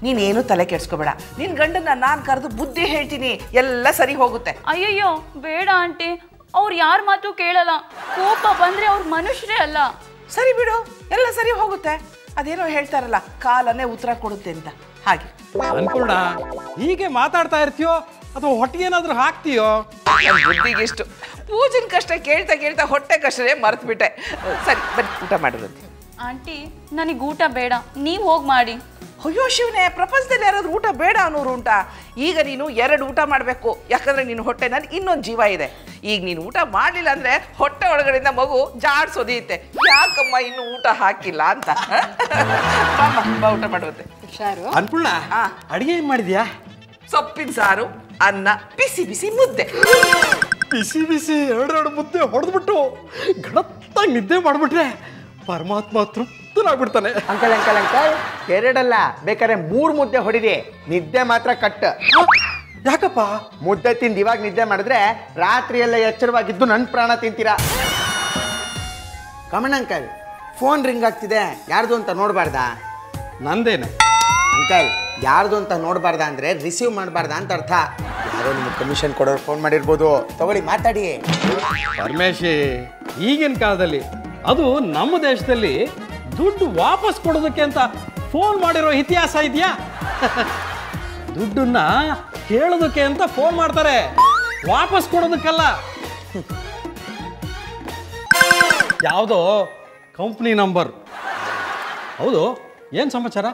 F: ನೀನೇನು ತಲೆ ಕೆಡ್ಸ್ಕೋಬೇಡ. ನಿನ್ ಗಂಡನ ನಾನು ಕರೆದು ಬುದ್ಧಿ ಹೇಳ್ತೀನಿ ಎಲ್ಲ ಸರಿ ಹೋಗುತ್ತೆ.
H: ಅಯ್ಯಯ್ಯೋ ಬೇಡ ಆಂಟಿ ಅವ್ರು ಯಾರ ಮಾತು ಕೇಳಲ್ಲ. ಕೋಪ ಬಂದ್ರೆ ಅವ್ರ ಮನುಷ್ಯರೇ ಅಲ್ಲ.
F: ಸರಿ ಬಿಡು ಎಲ್ಲ ಸರಿ ಹೋಗುತ್ತೆ. ಅದೇನೋ ಹೇಳ್ತಾರಲ್ಲ ಕಾಲನೇ ಉತ್ತರ ಕೊಡುತ್ತೆ ಅಂತ. ಹಾಗೆ.
D: ಅನ್ಪೂರ್ಣ ಹೀಗೆ ಮಾತಾಡ್ತಾ ಇರ್ತೀಯೋ ಅಥವಾ ಹೊಟ್ಟೆ ಏನಾದ್ರೂ ಹಾಕ್ತೀಯೋ?
F: ನನ್ ಬುದ್ಧಿಗೆ ಇಷ್ಟು. ಪೂಜನ್ ಕಷ್ಟ ಕೇಳ್ತಾ ಕೇಳ್ತಾ ಹೊಟ್ಟೆ ಕಷ್ಟನೇ ಮರೆತುಬಿಟ್ಟೆ. ಸರಿ ಬನ್ನಿ ಊಟ ಮಾಡಿರುತ್ತೆ
H: ಆಂಟಿ ನನಗೆ ಊಟ ಬೇಡ. ನೀವು ಹೋಗಿ ಮಾಡಿ.
F: ಅಯ್ಯೋ ಶಿವನೇ ಪ್ರಪಂಚದಲ್ಲಿ ಯಾರಾದ್ರೂ ಊಟ ಬೇಡ ಅನ್ನೋರು ಉಂಟಾ? ಈಗ ನೀನು ಎರಡು ಊಟ ಮಾಡಬೇಕು. ಯಾಕಂದ್ರೆ ನಿನ್ನ ಹೊಟ್ಟೆನಲ್ಲಿ ಇನ್ನೊಂದು ಜೀವ ಇದೆ. ಈಗ ನೀನು ಊಟ ಮಾಡಲಿಲ್ಲ ಅಂದರೆ ಹೊಟ್ಟೆ ಒಳಗಡೆಯಿಂದ ಮಗು ಜಾಡ್ಸೋದಿತ್ತೆ ಯಾಕಮ್ಮ ಇನ್ನು ಊಟ ಹಾಕಿಲ್ಲ ಅಂತ? ಊಟ ಮಾಡುತ್ತೆ
C: ಹುಷಾರು.
D: ಅನ್ಪೂರ್ಣ ಅಡುಗೆ ಏನ್ ಮಾಡಿದ್ಯಾ?
F: ಸೊಪ್ಪಿನ ಸಾರು ಅನ್ನ ಬಿಸಿ ಬಿಸಿ ಮುದ್ದೆ.
D: ಬಿಸಿ ಬಿಸಿ ಎರಡೆರಡು ಮುದ್ದೆ ಹೊಡೆದ್ಬಿಟ್ಟು ಗಡತ್ತಾಗಿ ನಿದ್ದೆ ಮಾಡ್ಬಿಟ್ರೆ ಪರಮಾತ್ಮ ತೃಪ್ತನಾಗ್ಬಿಡ್ತಾನೆ.
E: ಅಂಕಲ್ ಅಂಕಲ್ ಅಂಕಲ್ ಎರಡಲ್ಲ ಬೇಕಾದ್ರೆ ಮೂರು ಮುದ್ದೆ ಹೊಡಿರಿ. ನಿದ್ದೆ ಮಾತ್ರ ಕಟ್
D: ಯಾಕಪ್ಪ?
E: ಮುದ್ದೆ ತಿಂದು ಇವಾಗ ನಿದ್ದೆ ಮಾಡಿದ್ರೆ ರಾತ್ರಿ ಎಲ್ಲ ಎಚ್ಚರವಾಗಿದ್ದು ನನ್ನ ಪ್ರಾಣ ತಿಂತೀರಾ? ಕಮಣ ಅಂಕಲ್ ಫೋನ್ ರಿಂಗ್ ಆಗ್ತಿದೆ. ಯಾರ್ದು ಅಂತ ನೋಡಬಾರ್ದಾ?
D: ನಂದೇನು.
E: ಅಂಕಲ್ ಯಾರ್ದು ಅಂತ ನೋಡಬಾರ್ದಾ ಅಂದ್ರೆ ರಿಸೀವ್ ಮಾಡಬಾರ್ದ ಅಂತ ಅರ್ಥ. ಯಾರೋ ನಿಮ್ಗೆ ಕಮಿಷನ್ ಕೊಡೋರು ಫೋನ್ ಮಾಡಿರ್ಬೋದು. ತಗೊಳ್ಳಿ ಮಾತಾಡಿ.
D: ಪರಮೇಶಿ ಈಗಿನ ಕಾಲದಲ್ಲಿ ಅದು ನಮ್ಮ ದೇಶದಲ್ಲಿ ದುಡ್ಡು ವಾಪಸ್ ಕೊಡೋದಕ್ಕೆ ಅಂತ ಫೋನ್ ಮಾಡಿರೋ ಇತಿಹಾಸ ಇದೆಯಾ? ದುಡ್ಡನ್ನ ಕೇಳೋದಕ್ಕೆ ಅಂತ ಫೋನ್ ಮಾಡ್ತಾರೆ. ವಾಪಸ್ ಕೊಡೋದಕ್ಕಲ್ಲ. ಯಾವುದೋ ಕಂಪ್ನಿ ನಂಬರ್. ಹೌದು ಏನು ಸಮಾಚಾರ?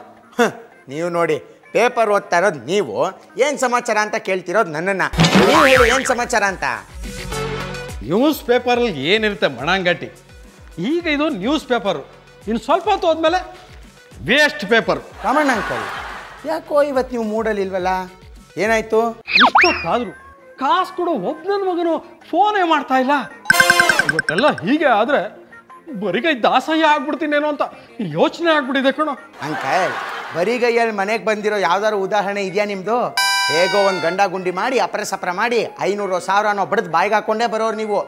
E: ನೀವು ನೋಡಿ ಪೇಪರ್ ಓದ್ತಾ ಇರೋದು ನೀವು. ಏನು ಸಮಾಚಾರ ಅಂತ ಕೇಳ್ತಿರೋದು ನನ್ನನ್ನ. ನೀವು ಹೇಳಿ ಏನು ಸಮಾಚಾರ ಅಂತ.
D: ನ್ಯೂಸ್ ಪೇಪರಲ್ಲಿ ಏನಿರುತ್ತೆ ಮಣಂಗಟ್ಟಿ ಈಗ ಇದು ನ್ಯೂಸ್ ಪೇಪರು ಇನ್ನು ಸ್ವಲ್ಪ ಹೊತ್ತು ಹೋದ್ಮೇಲೆ ವೇಸ್ಟ್ ಪೇಪರ್
E: ಕಾಮಣ್ಣ ಅಂಕಲ್ ಯಾಕೋ ಇವತ್ತು ನೀವು ಮೂಡಲ್ಲಿ ಇಲ್ವಲ್ಲ ಏನಾಯ್ತು?
D: ಇಷ್ಟೊತ್ತಾದ್ರು ಕಾಸು ಕೊಡೋ ಒಬ್ಬ ನನ್ನ ಮಗನು ಫೋನೇ ಮಾಡ್ತಾ ಇಲ್ಲ. ಇವತ್ತೆಲ್ಲ ಹೀಗೆ ಆದ್ರೆ ಬರಿಗೈ ದಾಸಯ್ಯ ಆಗ್ಬಿಡ್ತೀನೇನೋ ಅಂತ ಯೋಚನೆ ಆಗ್ಬಿಟ್ಟಿದೆ ಕಣೋ.
E: ಅಂಕಲ್ ಬರಿಗೈಯಲ್ಲಿ ಮನೆಗೆ ಬಂದಿರೋ ಯಾವ್ದಾದ್ರು ಉದಾಹರಣೆ ಇದೆಯಾ ನಿಮ್ಮದು ಹೇಗೋ ಒಂದು ಗಂಡ ಗುಂಡಿ ಮಾಡಿ ಅಪರ ಸಪರ ಮಾಡಿ ಐನೂರು ಸಾವಿರನೋ ಬಡದ್ ಬಾಯಿಗೆ ಹಾಕೊಂಡೇ ಬರೋರು ನೀವು.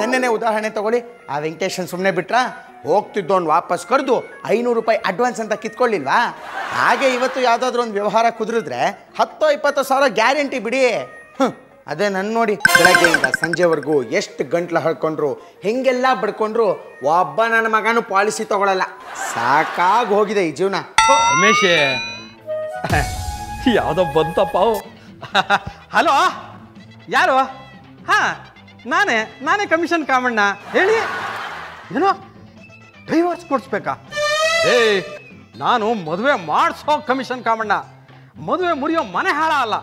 E: ನೆನ್ನೆನೆ ಉದಾಹರಣೆ ತಗೊಳ್ಳಿ. ಆ ವೆಂಕಟೇಶನ್ ಸುಮ್ಮನೆ ಬಿಟ್ರಾ? ಹೋಗ್ತಿದ್ದೋನು ವಾಪಸ್ ಕರೆದು ಐನೂರು ರೂಪಾಯಿ ಅಡ್ವಾನ್ಸ್ ಅಂತ ಕಿತ್ಕೊಳ್ಳಿಲ್ವಾ? ಹಾಗೆ ಇವತ್ತು ಯಾವುದಾದ್ರೂ ಒಂದು ವ್ಯವಹಾರ ಕುದುರಿದ್ರೆ ಹತ್ತೋ ಇಪ್ಪತ್ತು ಸಾವಿರ ಗ್ಯಾರಂಟಿ ಬಿಡಿ. ಅದೇ ನನ್ನ ನೋಡಿ. ಬೆಳಗ್ಗೆಯಿಂದ ಸಂಜೆವರೆಗೂ ಎಷ್ಟು ಗಂಟ್ಲು ಹಳ್ಕೊಂಡ್ರು ಹೆಂಗೆಲ್ಲ ಬಡ್ಕೊಂಡ್ರು, ಒಬ್ಬ ನನ್ನ ಮಗನೂ ಪಾಲಿಸಿ ತಗೊಳಲ್ಲ. ಸಾಕಾಗಿ ಹೋಗಿದೆ ಈ ಜೀವನ.
D: ರಮೇಶ್ ಯಾವುದೋ ಬಂತಪ್ಪ. ಹಲೋ? ಯಾರು? ಹಾ ನಾನೇ ನಾನೇ ಕಮಿಷನ್ ಕಾಮಣ್ಣ. ಹೇಳಿ? ಏನೋ ಡೈವರ್ಸ್ ಕೊಡಿಸ್ಬೇಕಾ? ಏ ನಾನು ಮದುವೆ ಮಾಡಿಸೋ ಕಮಿಷನ್ ಕಾಮಣ್ಣ. ಮದುವೆ ಮುರಿಯೋ ಮನೆ ಹಾಳ ಅಲ್ಲ.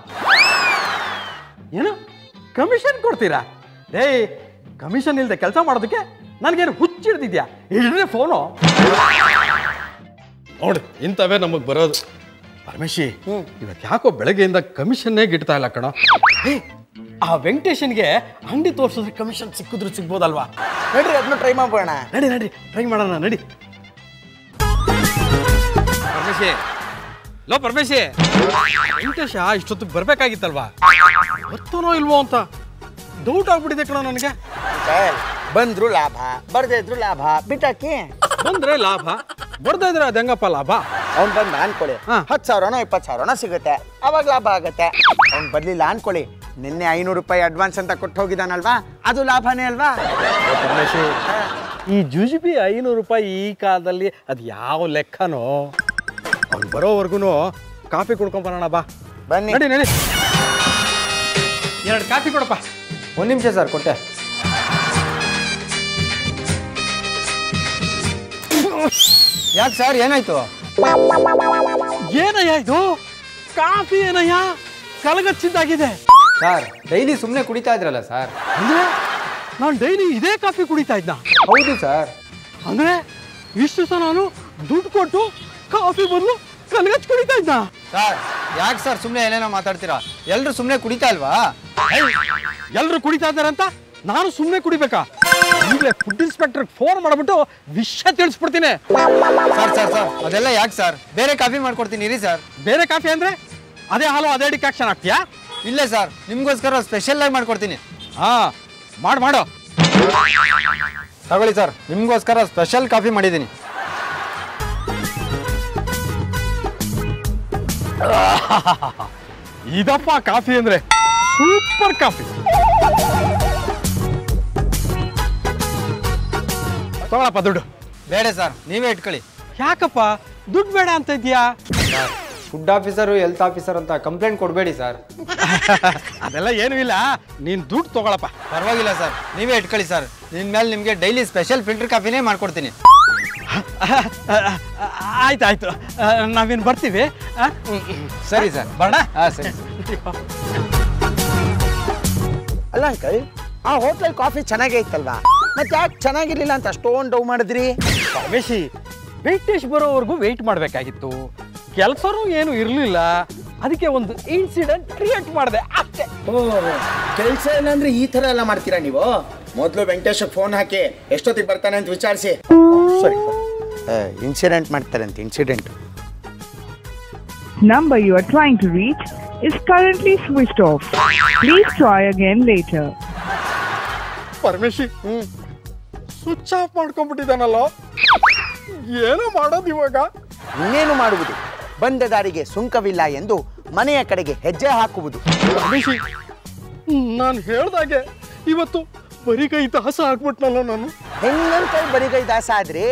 D: ಏನು? ಕಮಿಷನ್ ಕೊಡ್ತೀರಾ? ಏಯ್ ಕಮಿಷನ್ ಇಲ್ಲದೆ ಕೆಲಸ ಮಾಡೋದಕ್ಕೆ ನನಗೇನು ಹುಚ್ಚಿಡ್ದಿದ್ಯಾ ಇಡ್ರಿ ಫೋನು ನೋಡಿ ಇಂಥವೇ ನಮಗೆ ಬರೋದು. ಪರಮೇಶಿ ಇವತ್ತು ಯಾಕೋ ಬೆಳಗ್ಗೆಯಿಂದ ಕಮಿಷನ್ನೇ ಗಿಡ್ತಾ ಇಲ್ಲ ಕಣೋ. ಆ ವೆಂಕಟೇಶನ್ಗೆ ಅಂಗಡಿ ತೋರಿಸಿದ್ರೆ ಕಮಿಷನ್ ಸಿಕ್ಕಿದ್ರು ಸಿಗ್ಬೋದಲ್ವಾ?
E: ನಡ್ರಿ ಅದನ್ನ ಟ್ರೈ ಮಾಡೋಣ
D: ನಡಿ ನಡಿ ಟ್ರೈ ಮಾಡೋಣ ನಡಿ. ಪರಮೇಶಿ. ಲೋ ಪರಮೇಶಿ. ವೆಂಕಟೇಶ ಇಷ್ಟೊತ್ತಿಗೆ ಬರ್ಬೇಕಾಗಿತ್ತಲ್ವಾ? ಬರ್ತಾನೋ ಇಲ್ವೋ ಅಂತ ಡೌಟ್ ಆಗ್ಬಿಟ್ಟಿದೆ ಕಣ ನನಗೆ.
E: ಬಂದ್ರು ಲಾಭ ಬರ್ದೇ ಇದ್ರು ಲಾಭ ಬಿಟ್ಟಾಕಿ?
D: ಬಂದ್ರೆ ಲಾಭ ಬರ್ದೇ ಇದ್ರೆ ಅದು ಹೆಂಗಪ್ಪ ಲಾಭ?
E: ಅವ್ನು ಬಂದ ಅನ್ಕೊಳ್ಳಿ.
D: ಹಾ.
E: ಹತ್ತು ಸಾವಿರನೋ ಇಪ್ಪತ್ತು ಸಾವಿರನೋ ಸಿಗುತ್ತೆ. ಅವಾಗ ಲಾಭ ಆಗುತ್ತೆ. ಅವ್ನು ಬರ್ಲಿಲ್ಲ ಅನ್ಕೊಳ್ಳಿ. ನಿನ್ನೆ ಐನೂರು ರೂಪಾಯಿ ಅಡ್ವಾನ್ಸ್ ಅಂತ ಕೊಟ್ಟು ಹೋಗಿದಾನಲ್ವಾ ಅದು ಲಾಭನೇ ಅಲ್ವಾ?
D: ಈ ಜುಜುಬಿ ಐನೂರು ರೂಪಾಯಿ ಈ ಕಾಲದಲ್ಲಿ ಅದು ಯಾವ ಲೆಕ್ಕನೋ? ಅವ್ನು ಬರೋವರೆಗೂ ಕಾಫಿ ಕುಡ್ಕೊಂಬರೋಣ ಬಾ.
E: ಬನ್ನಿ.
D: ನಡಿ ನಡಿ. ಎರಡು ಕಾಫಿ ಕೊಡಪ್ಪ.
I: ಒಂದು ನಿಮಿಷ ಸರ್ ಕೊಟ್ಟೆ. ಯಾಕೆ ಸರ್ ಏನಾಯ್ತು?
D: ಏನಯ್ಯ ಇದು? ಕಾಫಿ ಏನಯ್ಯ? ಕಲಗಚ್ಚಿದ್ದಾಗಿದೆ.
I: ಸರ್ ಡೈಲಿ ಸುಮ್ಮನೆ ಕುಡಿತಾ ಇದ್ರಲ್ಲ ಸರ್
D: ಅಂದ್ರೆ? ನಾನು ಡೈಲಿ ಇದೇ ಕಾಫಿ ಕುಡಿತಾ ಇದ್ದ
I: ಹೌದು ಸರ್
D: ಅಂದ್ರೆ ಇಷ್ಟು ಸಹ ನಾನು ದುಡ್ಡು ಕೊಟ್ಟು ಕಾಫಿ ಬದಲು ಕಲ್ಗಚ್ಚು ಕುಡಿತಾ ಇದ್ದ
I: ಸರ್ ಯಾಕೆ ಸರ್ ಸುಮ್ಮನೆ ಏನೇನೋ ಮಾತಾಡ್ತೀರಾ? ಎಲ್ಲರೂ ಸುಮ್ಮನೆ ಕುಡಿತಾ ಇಲ್ವಾ?
D: ಎಲ್ಲರೂ ಕುಡಿತಾ ಇದ್ದಾರೆ ಅಂತ ನಾನು ಸುಮ್ಮನೆ ಕುಡಿಬೇಕಾ? ಈಗಲೇ ಫುಡ್ ಇನ್ಸ್ಪೆಕ್ಟರ್ ಫೋನ್ ಮಾಡಿಬಿಟ್ಟು ವಿಷಯ ತಿಳಿಸ್ಬಿಡ್ತೀನಿ.
I: ಸರ್ ಸರ್ ಸರ್ ಅದೆಲ್ಲ ಯಾಕೆ ಸರ್ ಬೇರೆ ಕಾಫಿ ಮಾಡ್ಕೊಡ್ತೀನಿ ಇರಿ ಸರ್
D: ಬೇರೆ ಕಾಫಿ ಅಂದ್ರೆ ಅದೇ ಹಾಲು ಅದೇ ಡಿಕಾಕ್ಷನ್ ಆಗ್ತೀಯಾ
I: ಇಲ್ಲ ಸರ್ ನಿಮಗೋಸ್ಕರ ಸ್ಪೆಷಲ್ ಆಗಿ ಮಾಡ್ಕೊಡ್ತೀನಿ.
D: ಹಾ ಮಾಡು ಮಾಡು.
I: ತಗೊಳ್ಳಿ ಸರ್ ನಿಮಗೋಸ್ಕರ ಸ್ಪೆಷಲ್ ಕಾಫಿ ಮಾಡಿದ್ದೀನಿ.
D: ಇದಪ್ಪ ಕಾಫಿ ಅಂದ್ರೆ ಸೂಪರ್ ಕಾಫಿ. ತಗೊಳಪ್ಪ ದುಡ್ಡು.
I: ಬೇಡ ಸರ್ ನೀವೇ ಇಟ್ಕೊಳ್ಳಿ.
D: ಯಾಕಪ್ಪ ದುಡ್ಡು ಬೇಡ ಅಂತ ಇದೆಯಾ
I: ಫುಡ್ ಆಫೀಸರು ಹೆಲ್ತ್ ಆಫೀಸರ್ ಅಂತ ಕಂಪ್ಲೇಂಟ್ ಕೊಡಬೇಡಿ ಸರ್
D: ಅದೆಲ್ಲ ಏನೂ ಇಲ್ಲ. ನೀನು ದುಡ್ಡು ತಗೊಳಪ್ಪ.
I: ಪರವಾಗಿಲ್ಲ ಸರ್ ನೀವೇ ಇಟ್ಕೊಳ್ಳಿ ಸರ್ ನಿನ್ನ ಮೇಲೆ ನಿಮಗೆ ಡೈಲಿ ಸ್ಪೆಷಲ್ ಫಿಲ್ಟರ್ ಕಾಫಿನೇ ಮಾಡ್ಕೊಡ್ತೀನಿ.
D: ಆಯ್ತು ಆಯ್ತು. ನಾವೇನು ಬರ್ತೀವಿ. ಆ?
I: ಸರಿ ಸರ್
D: ಬರೋಣ?
I: ಹಾಂ ಸರಿ
E: ಅಲ್ಲ ಅಂಕಲ್ ಆ ಹೋಟ್ಲಲ್ಲಿ ಕಾಫಿ ಚೆನ್ನಾಗೇ ಇತ್ತಲ್ವಾ? ಮತ್ತೆ ಯಾಕೆ ಚೆನ್ನಾಗಿರ್ಲಿಲ್ಲ ಅಂತ ಅಷ್ಟೊಂದು ಡೌ ಮಾಡಿದ್ರಿ?
D: ರಮೇಶಿ ವೆಂಕಟೇಶ್ ಬರೋವರೆಗೂ ವೆಯ್ಟ್ ಮಾಡಬೇಕಾಗಿತ್ತು. ಕೆಲಸನೂ ಏನು ಇರಲಿಲ್ಲ. ಅದಕ್ಕೆ ಒಂದು ಇನ್ಸಿಡೆಂಟ್ ಕ್ರಿಯೇಟ್ ಮಾಡಿದೆ. ಅಷ್ಟೇ.
E: ಕೆಲಸ ಇಲ್ಲ ಅಂದ್ರೆ ಈ ತರ ಎಲ್ಲ ಮಾಡ್ತೀರಾ ನೀವು? ಮೊದಲು ವೆಂಕಟೇಶ್ ಫೋನ್ ಹಾಕಿ ಎಷ್ಟೊತ್ತಿಗೆ ಬರ್ತಾನೆ ಅಂತ ವಿಚಾರಿಸಿ.
D: ಸರಿ
E: ಇನ್ಸಿಡೆಂಟ್ ಮಾಡ್ತಾರೆ ಅಂತ incident
J: number you are trying to reach is currently switch off Please try again later.
K: Parameshi switch off ಮಾಡ್ಕೊಂಡ್ಬಿಟ್ಟಿದ್ದಾನಲ್ಲ. ಏನು ಮಾಡೋದು ಇವಾಗ.
E: ಇನ್ನೇನು ಮಾಡುವುದು? ಬಂದ ದಾರಿಗೆ ಸುಂಕವಿಲ್ಲ ಎಂದು ಮನೆಯ ಕಡೆಗೆ ಹೆಜ್ಜೆ ಹಾಕುವುದು.
K: ನಾನು ಹೇಳ್ದಾಗೆ ಇವತ್ತು ಬರಿಗೈ ದಾಸ ಆಗ್ಬಿಟ್ನಲ್ಲ ನಾನು.
E: ಹೆಂಗಂತ ಬರಿಗೈ ದಾಸ ಆದ್ರೆ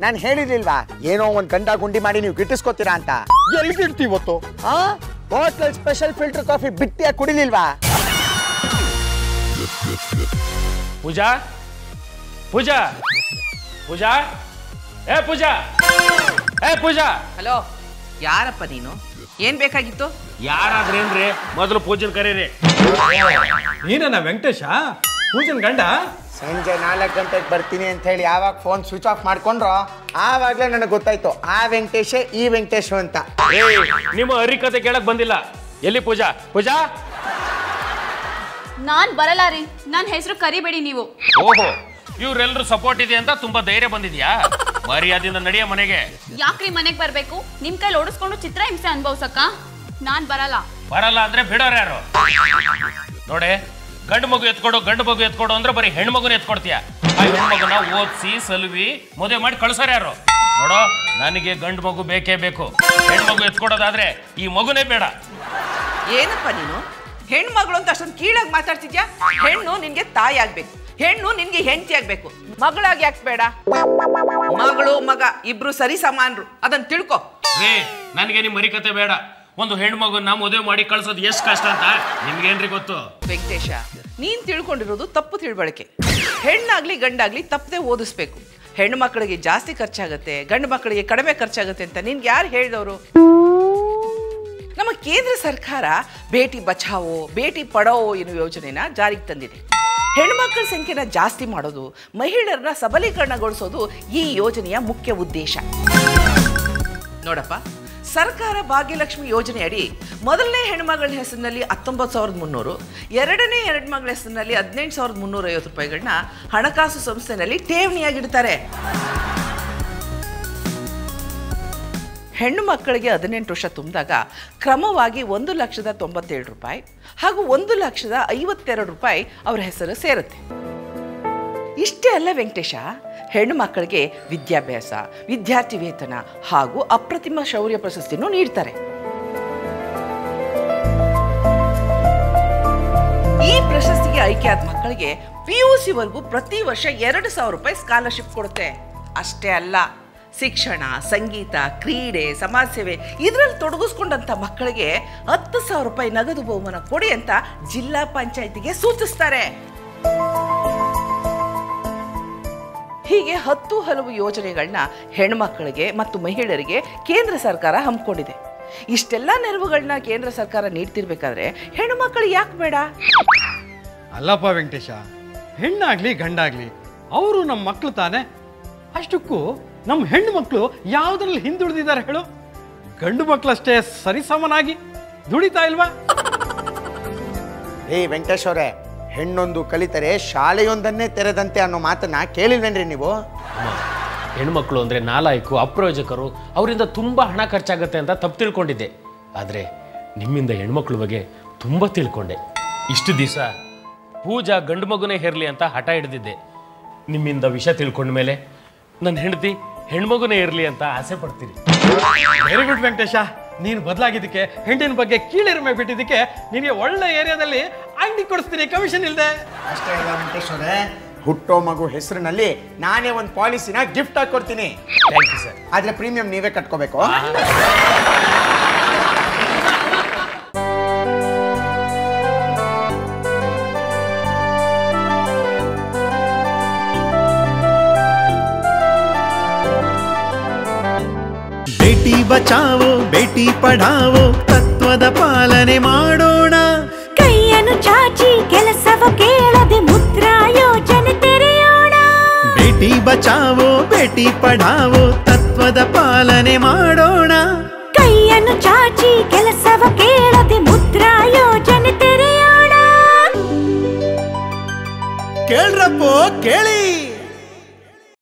E: ನಾನು ಹೇಳಿರ್ಲಿಲ್ವಾ? ಏನೋ ಒಂದ್ ಗಂಡ ಗುಂಡಿ ಮಾಡಿ ನೀವು ಗಿಟ್ಟಿಸ್ಕೊತೀರಾ ಅಂತ.
K: ಎಲ್ಲಿ ಗಿಡ್ತಿ ಇವತ್ತು?
E: ಆ? ಹೋಟ್ಲಲ್ ಸ್ಪೆಷಲ್ ಫಿಲ್ಟರ್ ಕಾಫಿ ಬಿಟ್ಟಿಯಾಗಿ ಕುಡಿಲಿಲ್ವಾ?
G: ಪೂಜಾ? ಪೂಜಾ? ಪೂಜಾ? ಏ ಪೂಜಾ? ಏ ಪೂಜಾ?
F: ಹಲೋ? ಯಾರಪ್ಪ ನೀನು? ಏನ್ ಬೇಕಾಗಿತ್ತು?
G: ಯಾರಾದ್ರೇನ್ರಿ ಮೊದಲು ಪೂಜನ್ ಕರೀರಿ.
D: ನೀನಣ್ಣ ವೆಂಕಟೇಶ? ಪೂಜನ್ ಗಂಡ?
E: ಸಂಜೆ ನಾಲ್ಕು ಗಂಟೆಗೆ ಬರ್ತೀನಿ ಅಂತ ಹೇಳಿ ಯಾವಾಗ ಫೋನ್ ಸ್ವಿಚ್ ಆಫ್ ಮಾಡ್ಕೊಂಡ್ರೋ ಆವಾಗಲೇ ನನಗೆ ಗೊತ್ತಾಯ್ತು. ಆ ವೆಂಕಟೇಶ ಈ ವೆಂಕಟೇಶ ಅಂತ.
G: ನಿಮ್ಮ ಹರಿಕತೆ ಕೇಳಕ್ ಬಂದಿಲ್ಲ. ಎಲ್ಲಿ ಪೂಜಾ? ಪೂಜಾ?
H: ನಾನ್ ಬರಲ್ಲ ರೀ. ನನ್ನ ಹೆಸರು ಕರಿಬೇಡಿ ನೀವು.
G: ಓಹೋ ಇವ್ರೆಲ್ರು ಸಪೋರ್ಟ್ ಇದೆ ಅಂತ ತುಂಬಾ ಧೈರ್ಯ ಬಂದಿದ್ಯಾ? ಮರ್ಯಾದಿಂದ ನಡೆಯ ಮನೆಗೆ.
H: ಯಾಕ್ರಿ ಮನೆಗೆ ಬರ್ಬೇಕು? ನಿಮ್ ಕೈಲಿ ಓಡಿಸ್ಕೊಂಡು ಚಿತ್ರ ಹಿಂಸೆ ಅನ್ಭವ್ಸಕ್ಕ? ನಾನ್ ಬರಲ್ಲ.
G: ಬರಲ್ಲ ಅಂದ್ರೆ ಬಿಡೋರು ಯಾರು? ನೋಡಿ ಗಂಡು ಮಗು ಎತ್ಕೊಡು ಗಂಡು ಮಗು ಎತ್ಕೊಡು ಅಂದ್ರೆ ಬರೀ ಹೆಣ್ಮಗುನ ಎತ್ಕೊಡ್ತೀಯ? ಆ ಹೆಣ್ಮಗುನ ಓದಿಸಿ ಸಲುವಿ ಮದುವೆ ಮಾಡಿ ಕಳ್ಸೋರು ಯಾರು? ನೋಡೋ ನನಗೆ ಗಂಡು ಮಗು ಬೇಕೇ ಬೇಕು. ಹೆಣ್ಮಗು ಎತ್ಕೊಡೋದಾದ್ರೆ ಈ ಮಗುನೇ ಬೇಡ.
F: ಏನಪ್ಪ ನೀನು? ಹೆಣ್ಮಗಳು ಅಂತ ಅಷ್ಟೊಂದು ಕೀಳಾಗಿ ಮಾತಾಡ್ತಿದ್ಯಾ? ಹೆಣ್ಣು ನಿನ್ಗೆ ತಾಯಿ ಆಗ್ಬೇಕು. ಹೆಣ್ಣು ನಿನ್ಗೆ ಹೆಂಡತಿ ಆಗ್ಬೇಕು. ಮಗಳಾಗಿ ಯಾಕೆ ಬೇಡ? ಮಗಳು ಮಗ ಇಬ್ರು ಸರಿ ಸಮಾನರು. ಅದನ್ನ ತಿಳ್ಕೊ.
G: ರೇ ನನಗೆ ನಿಮ್ಮ ಮರಿಕತೆ ಬೇಡ. ಒಂದು ಹೆಣ್ಮಗುನ ಮದುವೆ ಮಾಡಿ ಕಳ್ಸೋದು ಎಷ್ಟು ಕಷ್ಟ ಅಂತ ನಿಮ್ಗೇನ್ರಿ ಗೊತ್ತು?
F: ವೆಂಕಟೇಶ ನೀನ್ ತಿಳ್ಕೊಂಡಿರೋದು ತಪ್ಪು ತಿಳ್ಬಳಕೆ ಹೆಣ್ಣಾಗ್ಲಿ ಗಂಡಾಗ್ಲಿ ತಪ್ಪದೆ ಓದಿಸ್ಬೇಕು. ಹೆಣ್ಣು ಮಕ್ಕಳಿಗೆ ಜಾಸ್ತಿ ಖರ್ಚಾಗತ್ತೆ ಗಂಡು ಮಕ್ಕಳಿಗೆ ಕಡಿಮೆ ಖರ್ಚಾಗತ್ತೆ ಅಂತ ನಿನ್ಗೆ ಯಾರು ಹೇಳಿದವರು? ನಮ್ಮ ಕೇಂದ್ರ ಸರ್ಕಾರ ಬೇಟಿ ಬಚಾವೋ ಬೇಟಿ ಪಡಾವೋ ಎನ್ನುವ ಯೋಜನೆನ ಜಾರಿಗೆ ತಂದಿದೆ. ಹೆಣ್ಮಕ್ಳ ಸಂಖ್ಯೆನ ಜಾಸ್ತಿ ಮಾಡೋದು, ಮಹಿಳೆಯರನ್ನ ಸಬಲೀಕರಣಗೊಳಿಸೋದು ಈ ಯೋಜನೆಯ ಮುಖ್ಯ ಉದ್ದೇಶ. ನೋಡಪ್ಪ, ಸರ್ಕಾರ ಭಾಗ್ಯಲಕ್ಷ್ಮಿ ಯೋಜನೆಯಡಿ ಮೊದಲನೇ ಹೆಣ್ಮಗಳ ಹೆಸರಿನಲ್ಲಿ ಹತ್ತೊಂಬತ್ತು ಸಾವಿರದ ಮುನ್ನೂರು, ಎರಡನೇ ಎರಡು ಮಗಳ ಹೆಸರಿನಲ್ಲಿ ಹದಿನೆಂಟು ಸಾವಿರದ ಮುನ್ನೂರೈವತ್ತು ರೂಪಾಯಿಗಳನ್ನ ಹಣಕಾಸು ಸಂಸ್ಥೆನಲ್ಲಿ ಠೇವಣಿಯಾಗಿಡ್ತಾರೆ. ಹೆಣ್ಣು ಮಕ್ಕಳಿಗೆ ಹದಿನೆಂಟು ವರ್ಷ ತುಂಬಿದಾಗ ಕ್ರಮವಾಗಿ ಒಂದು ಲಕ್ಷದ ತೊಂಬತ್ತೇಳು ರೂಪಾಯಿ ಹಾಗೂ ಒಂದು ಲಕ್ಷದ ಐವತ್ತೆರಡು ರೂಪಾಯಿ ಅವರ ಹೆಸರು ಸೇರುತ್ತೆ. ಇಷ್ಟೇ ಅಲ್ಲ ವೆಂಕಟೇಶ, ಹೆಣ್ಣು ಮಕ್ಕಳಿಗೆ ವಿದ್ಯಾಭ್ಯಾಸ ವಿದ್ಯಾರ್ಥಿ ವೇತನ ಹಾಗೂ ಅಪ್ರತಿಮ ಶೌರ್ಯ ಪ್ರಶಸ್ತಿಯನ್ನು ನೀಡ್ತಾರೆ. ಈ ಪ್ರಶಸ್ತಿಗೆ ಆಯ್ಕೆಯಾದ ಮಕ್ಕಳಿಗೆ ಪಿ ಯು ಸಿವರೆಗೂ ಪ್ರತಿ ವರ್ಷ ಎರಡು ಸಾವಿರ ರೂಪಾಯಿ ಸ್ಕಾಲರ್ಶಿಪ್ ಕೊಡುತ್ತೆ. ಅಷ್ಟೇ ಅಲ್ಲ. ಶಿಕ್ಷಣ, ಸಂಗೀತ, ಕ್ರೀಡೆ, ಸಮಾಜ ಸೇವೆ, ಇದರಲ್ಲಿ ತೊಡಗಿಸ್ಕೊಂಡಂಥ ಮಕ್ಕಳಿಗೆ ಹತ್ತು ಸಾವಿರ ರೂಪಾಯಿ ನಗದು ಬಹುಮಾನ ಕೊಡಿ ಅಂತ ಜಿಲ್ಲಾ ಪಂಚಾಯಿತಿಗೆ ಸೂಚಿಸ್ತಾರೆ. ಹೀಗೆ ಹತ್ತು ಹಲವು ಯೋಜನೆಗಳನ್ನ ಹೆಣ್ಮಕ್ಕಳಿಗೆ ಮತ್ತು ಮಹಿಳೆಯರಿಗೆ ಕೇಂದ್ರ ಸರ್ಕಾರ ಹಮ್ಮಿಕೊಂಡಿದೆ. ಇಷ್ಟೆಲ್ಲ ನೆರವುಗಳನ್ನ ಕೇಂದ್ರ ಸರ್ಕಾರ ನೀಡ್ತಿರ್ಬೇಕಾದ್ರೆ ಹೆಣ್ಮಕ್ಳು ಯಾಕೆ ಬೇಡ?
D: ಅಲ್ಲಪ್ಪ ವೆಂಕಟೇಶ, ಹೆಣ್ಣಾಗ್ಲಿ ಗಂಡಾಗ್ಲಿ, ಅವರು ನಮ್ಮ ಮಕ್ಕಳು ತಾನೆ, ಅಷ್ಟಕ್ಕೂ ನಮ್ಮ ಹೆಣ್ಣು ಮಕ್ಕಳು ಯಾವುದ್ರಲ್ಲಿ ಹಿಂದುಳಿದಿದ್ದಾರೆ ಹೇಳು? ಗಂಡು ಮಕ್ಕಳಷ್ಟೇ ಸರಿಸಮನಾಗಿ ದುಡಿತಾ ಇಲ್ವಾ?
E: ಏ ವೆಂಕಟೇಶ್ ಅವರೇ ಹೆಣ್ಣೊಂದು ಕಲಿತರೆ ಶಾಲೆಯೊಂದನ್ನೇ ತೆರೆದಂತೆ ಅನ್ನೋ ಮಾತನ್ನ ಕೇಳಿಲ್ವೇನ್ರಿ ನೀವು?
G: ಹೆಣ್ಮಕ್ಳು ಅಂದ್ರೆ ನಾಲಾಯಕು ಅಪ್ರಯೋಜಕರು ಅವರಿಂದ ತುಂಬಾ ಹಣ ಖರ್ಚಾಗತ್ತೆ ಅಂತ ತಪ್ಪು ತಿಳ್ಕೊಂಡಿದ್ದೆ. ಆದ್ರೆ ನಿಮ್ಮಿಂದ ಹೆಣ್ಮಕ್ಳ ಬಗ್ಗೆ ತುಂಬಾ ತಿಳ್ಕೊಂಡೆ. ಇಷ್ಟು ದಿವಸ ಪೂಜಾ ಗಂಡು ಮಗುನೇ ಹೇರ್ಲಿ ಅಂತ ಹಠ ಹಿಡಿದಿದ್ದೆ. ನಿಮ್ಮಿಂದ ವಿಷಯ ತಿಳ್ಕೊಂಡ ಮೇಲೆ ನನ್ನ ಹೆಂಡತಿ ಹೆಣ್ಮಗುನೇ ಇರಲಿ ಅಂತ ಆಸೆ ಪಡ್ತೀನಿ
D: ವೆರಿ ಗುಡ್ ವೆಂಕಟೇಶ. ನೀನು ಬದಲಾಗಿದ್ದಕ್ಕೆ ಹೆಂಡಿನ ಬಗ್ಗೆ ಕೀಳಿರಿಮೆ ಬಿಟ್ಟಿದ್ದಕ್ಕೆ ನಿನಗೆ ಒಳ್ಳೆ ಏರಿಯಾದಲ್ಲಿ ಅಂಗಡಿ ಕೊಡಿಸ್ತೀನಿ ಕಮಿಷನ್ ಇಲ್ಲದೆ
E: ಅಷ್ಟೇ ಅಲ್ಲ ವೆಂಕಟೇಶ್ ಅವರೇ. ಹುಟ್ಟೋ ಮಗು ಹೆಸರಿನಲ್ಲಿ ನಾನೇ ಒಂದು ಪಾಲಿಸಿನ ಗಿಫ್ಟ್ ಆಗಿ ಕೊಡ್ತೀನಿ
G: ಥ್ಯಾಂಕ್ ಯು ಸರ್
E: ಆದ್ರೆ ಪ್ರೀಮಿಯಂ ನೀವೇ ಕಟ್ಕೋಬೇಕು.
A: ಬಚಾವೋ ಬೇಟಿ ಪಢಾವೋ ತತ್ವದ ಪಾಲನೆ ಮಾಡೋಣ.
B: ಕೈಯನ್ನು ಚಾಚಿ ಕೆಲಸವ ಕೇಳದೆ ಮುದ್ರಾ ಯೋಜನೆ ತೆರೆಯೋಣ.
A: ಬೇಟಿ ಬಚಾವೋ ಬೇಟಿ ಪಢಾವೋ ತತ್ವದ ಪಾಲನೆ ಮಾಡೋಣ.
B: ಕೈಯನ್ನು ಚಾಚಿ ಕೆಲಸವ ಕೇಳದೆ ಮುದ್ರಾ ಯೋಜನೆ ತೆರೆಯೋಣ.
A: ಕೇಳ್ರಪ್ಪೋ ಕೇಳಿ.